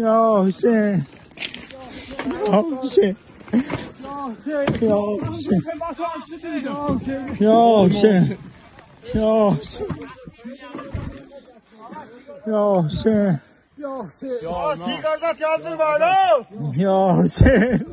Ya Hüseyin. Ya Hüseyin. Ya Hüseyin. Ya Hüseyin. Ya Hüseyin. Ya Hüseyin. Ya sigarzat yandırma lan. Ya Hüseyin.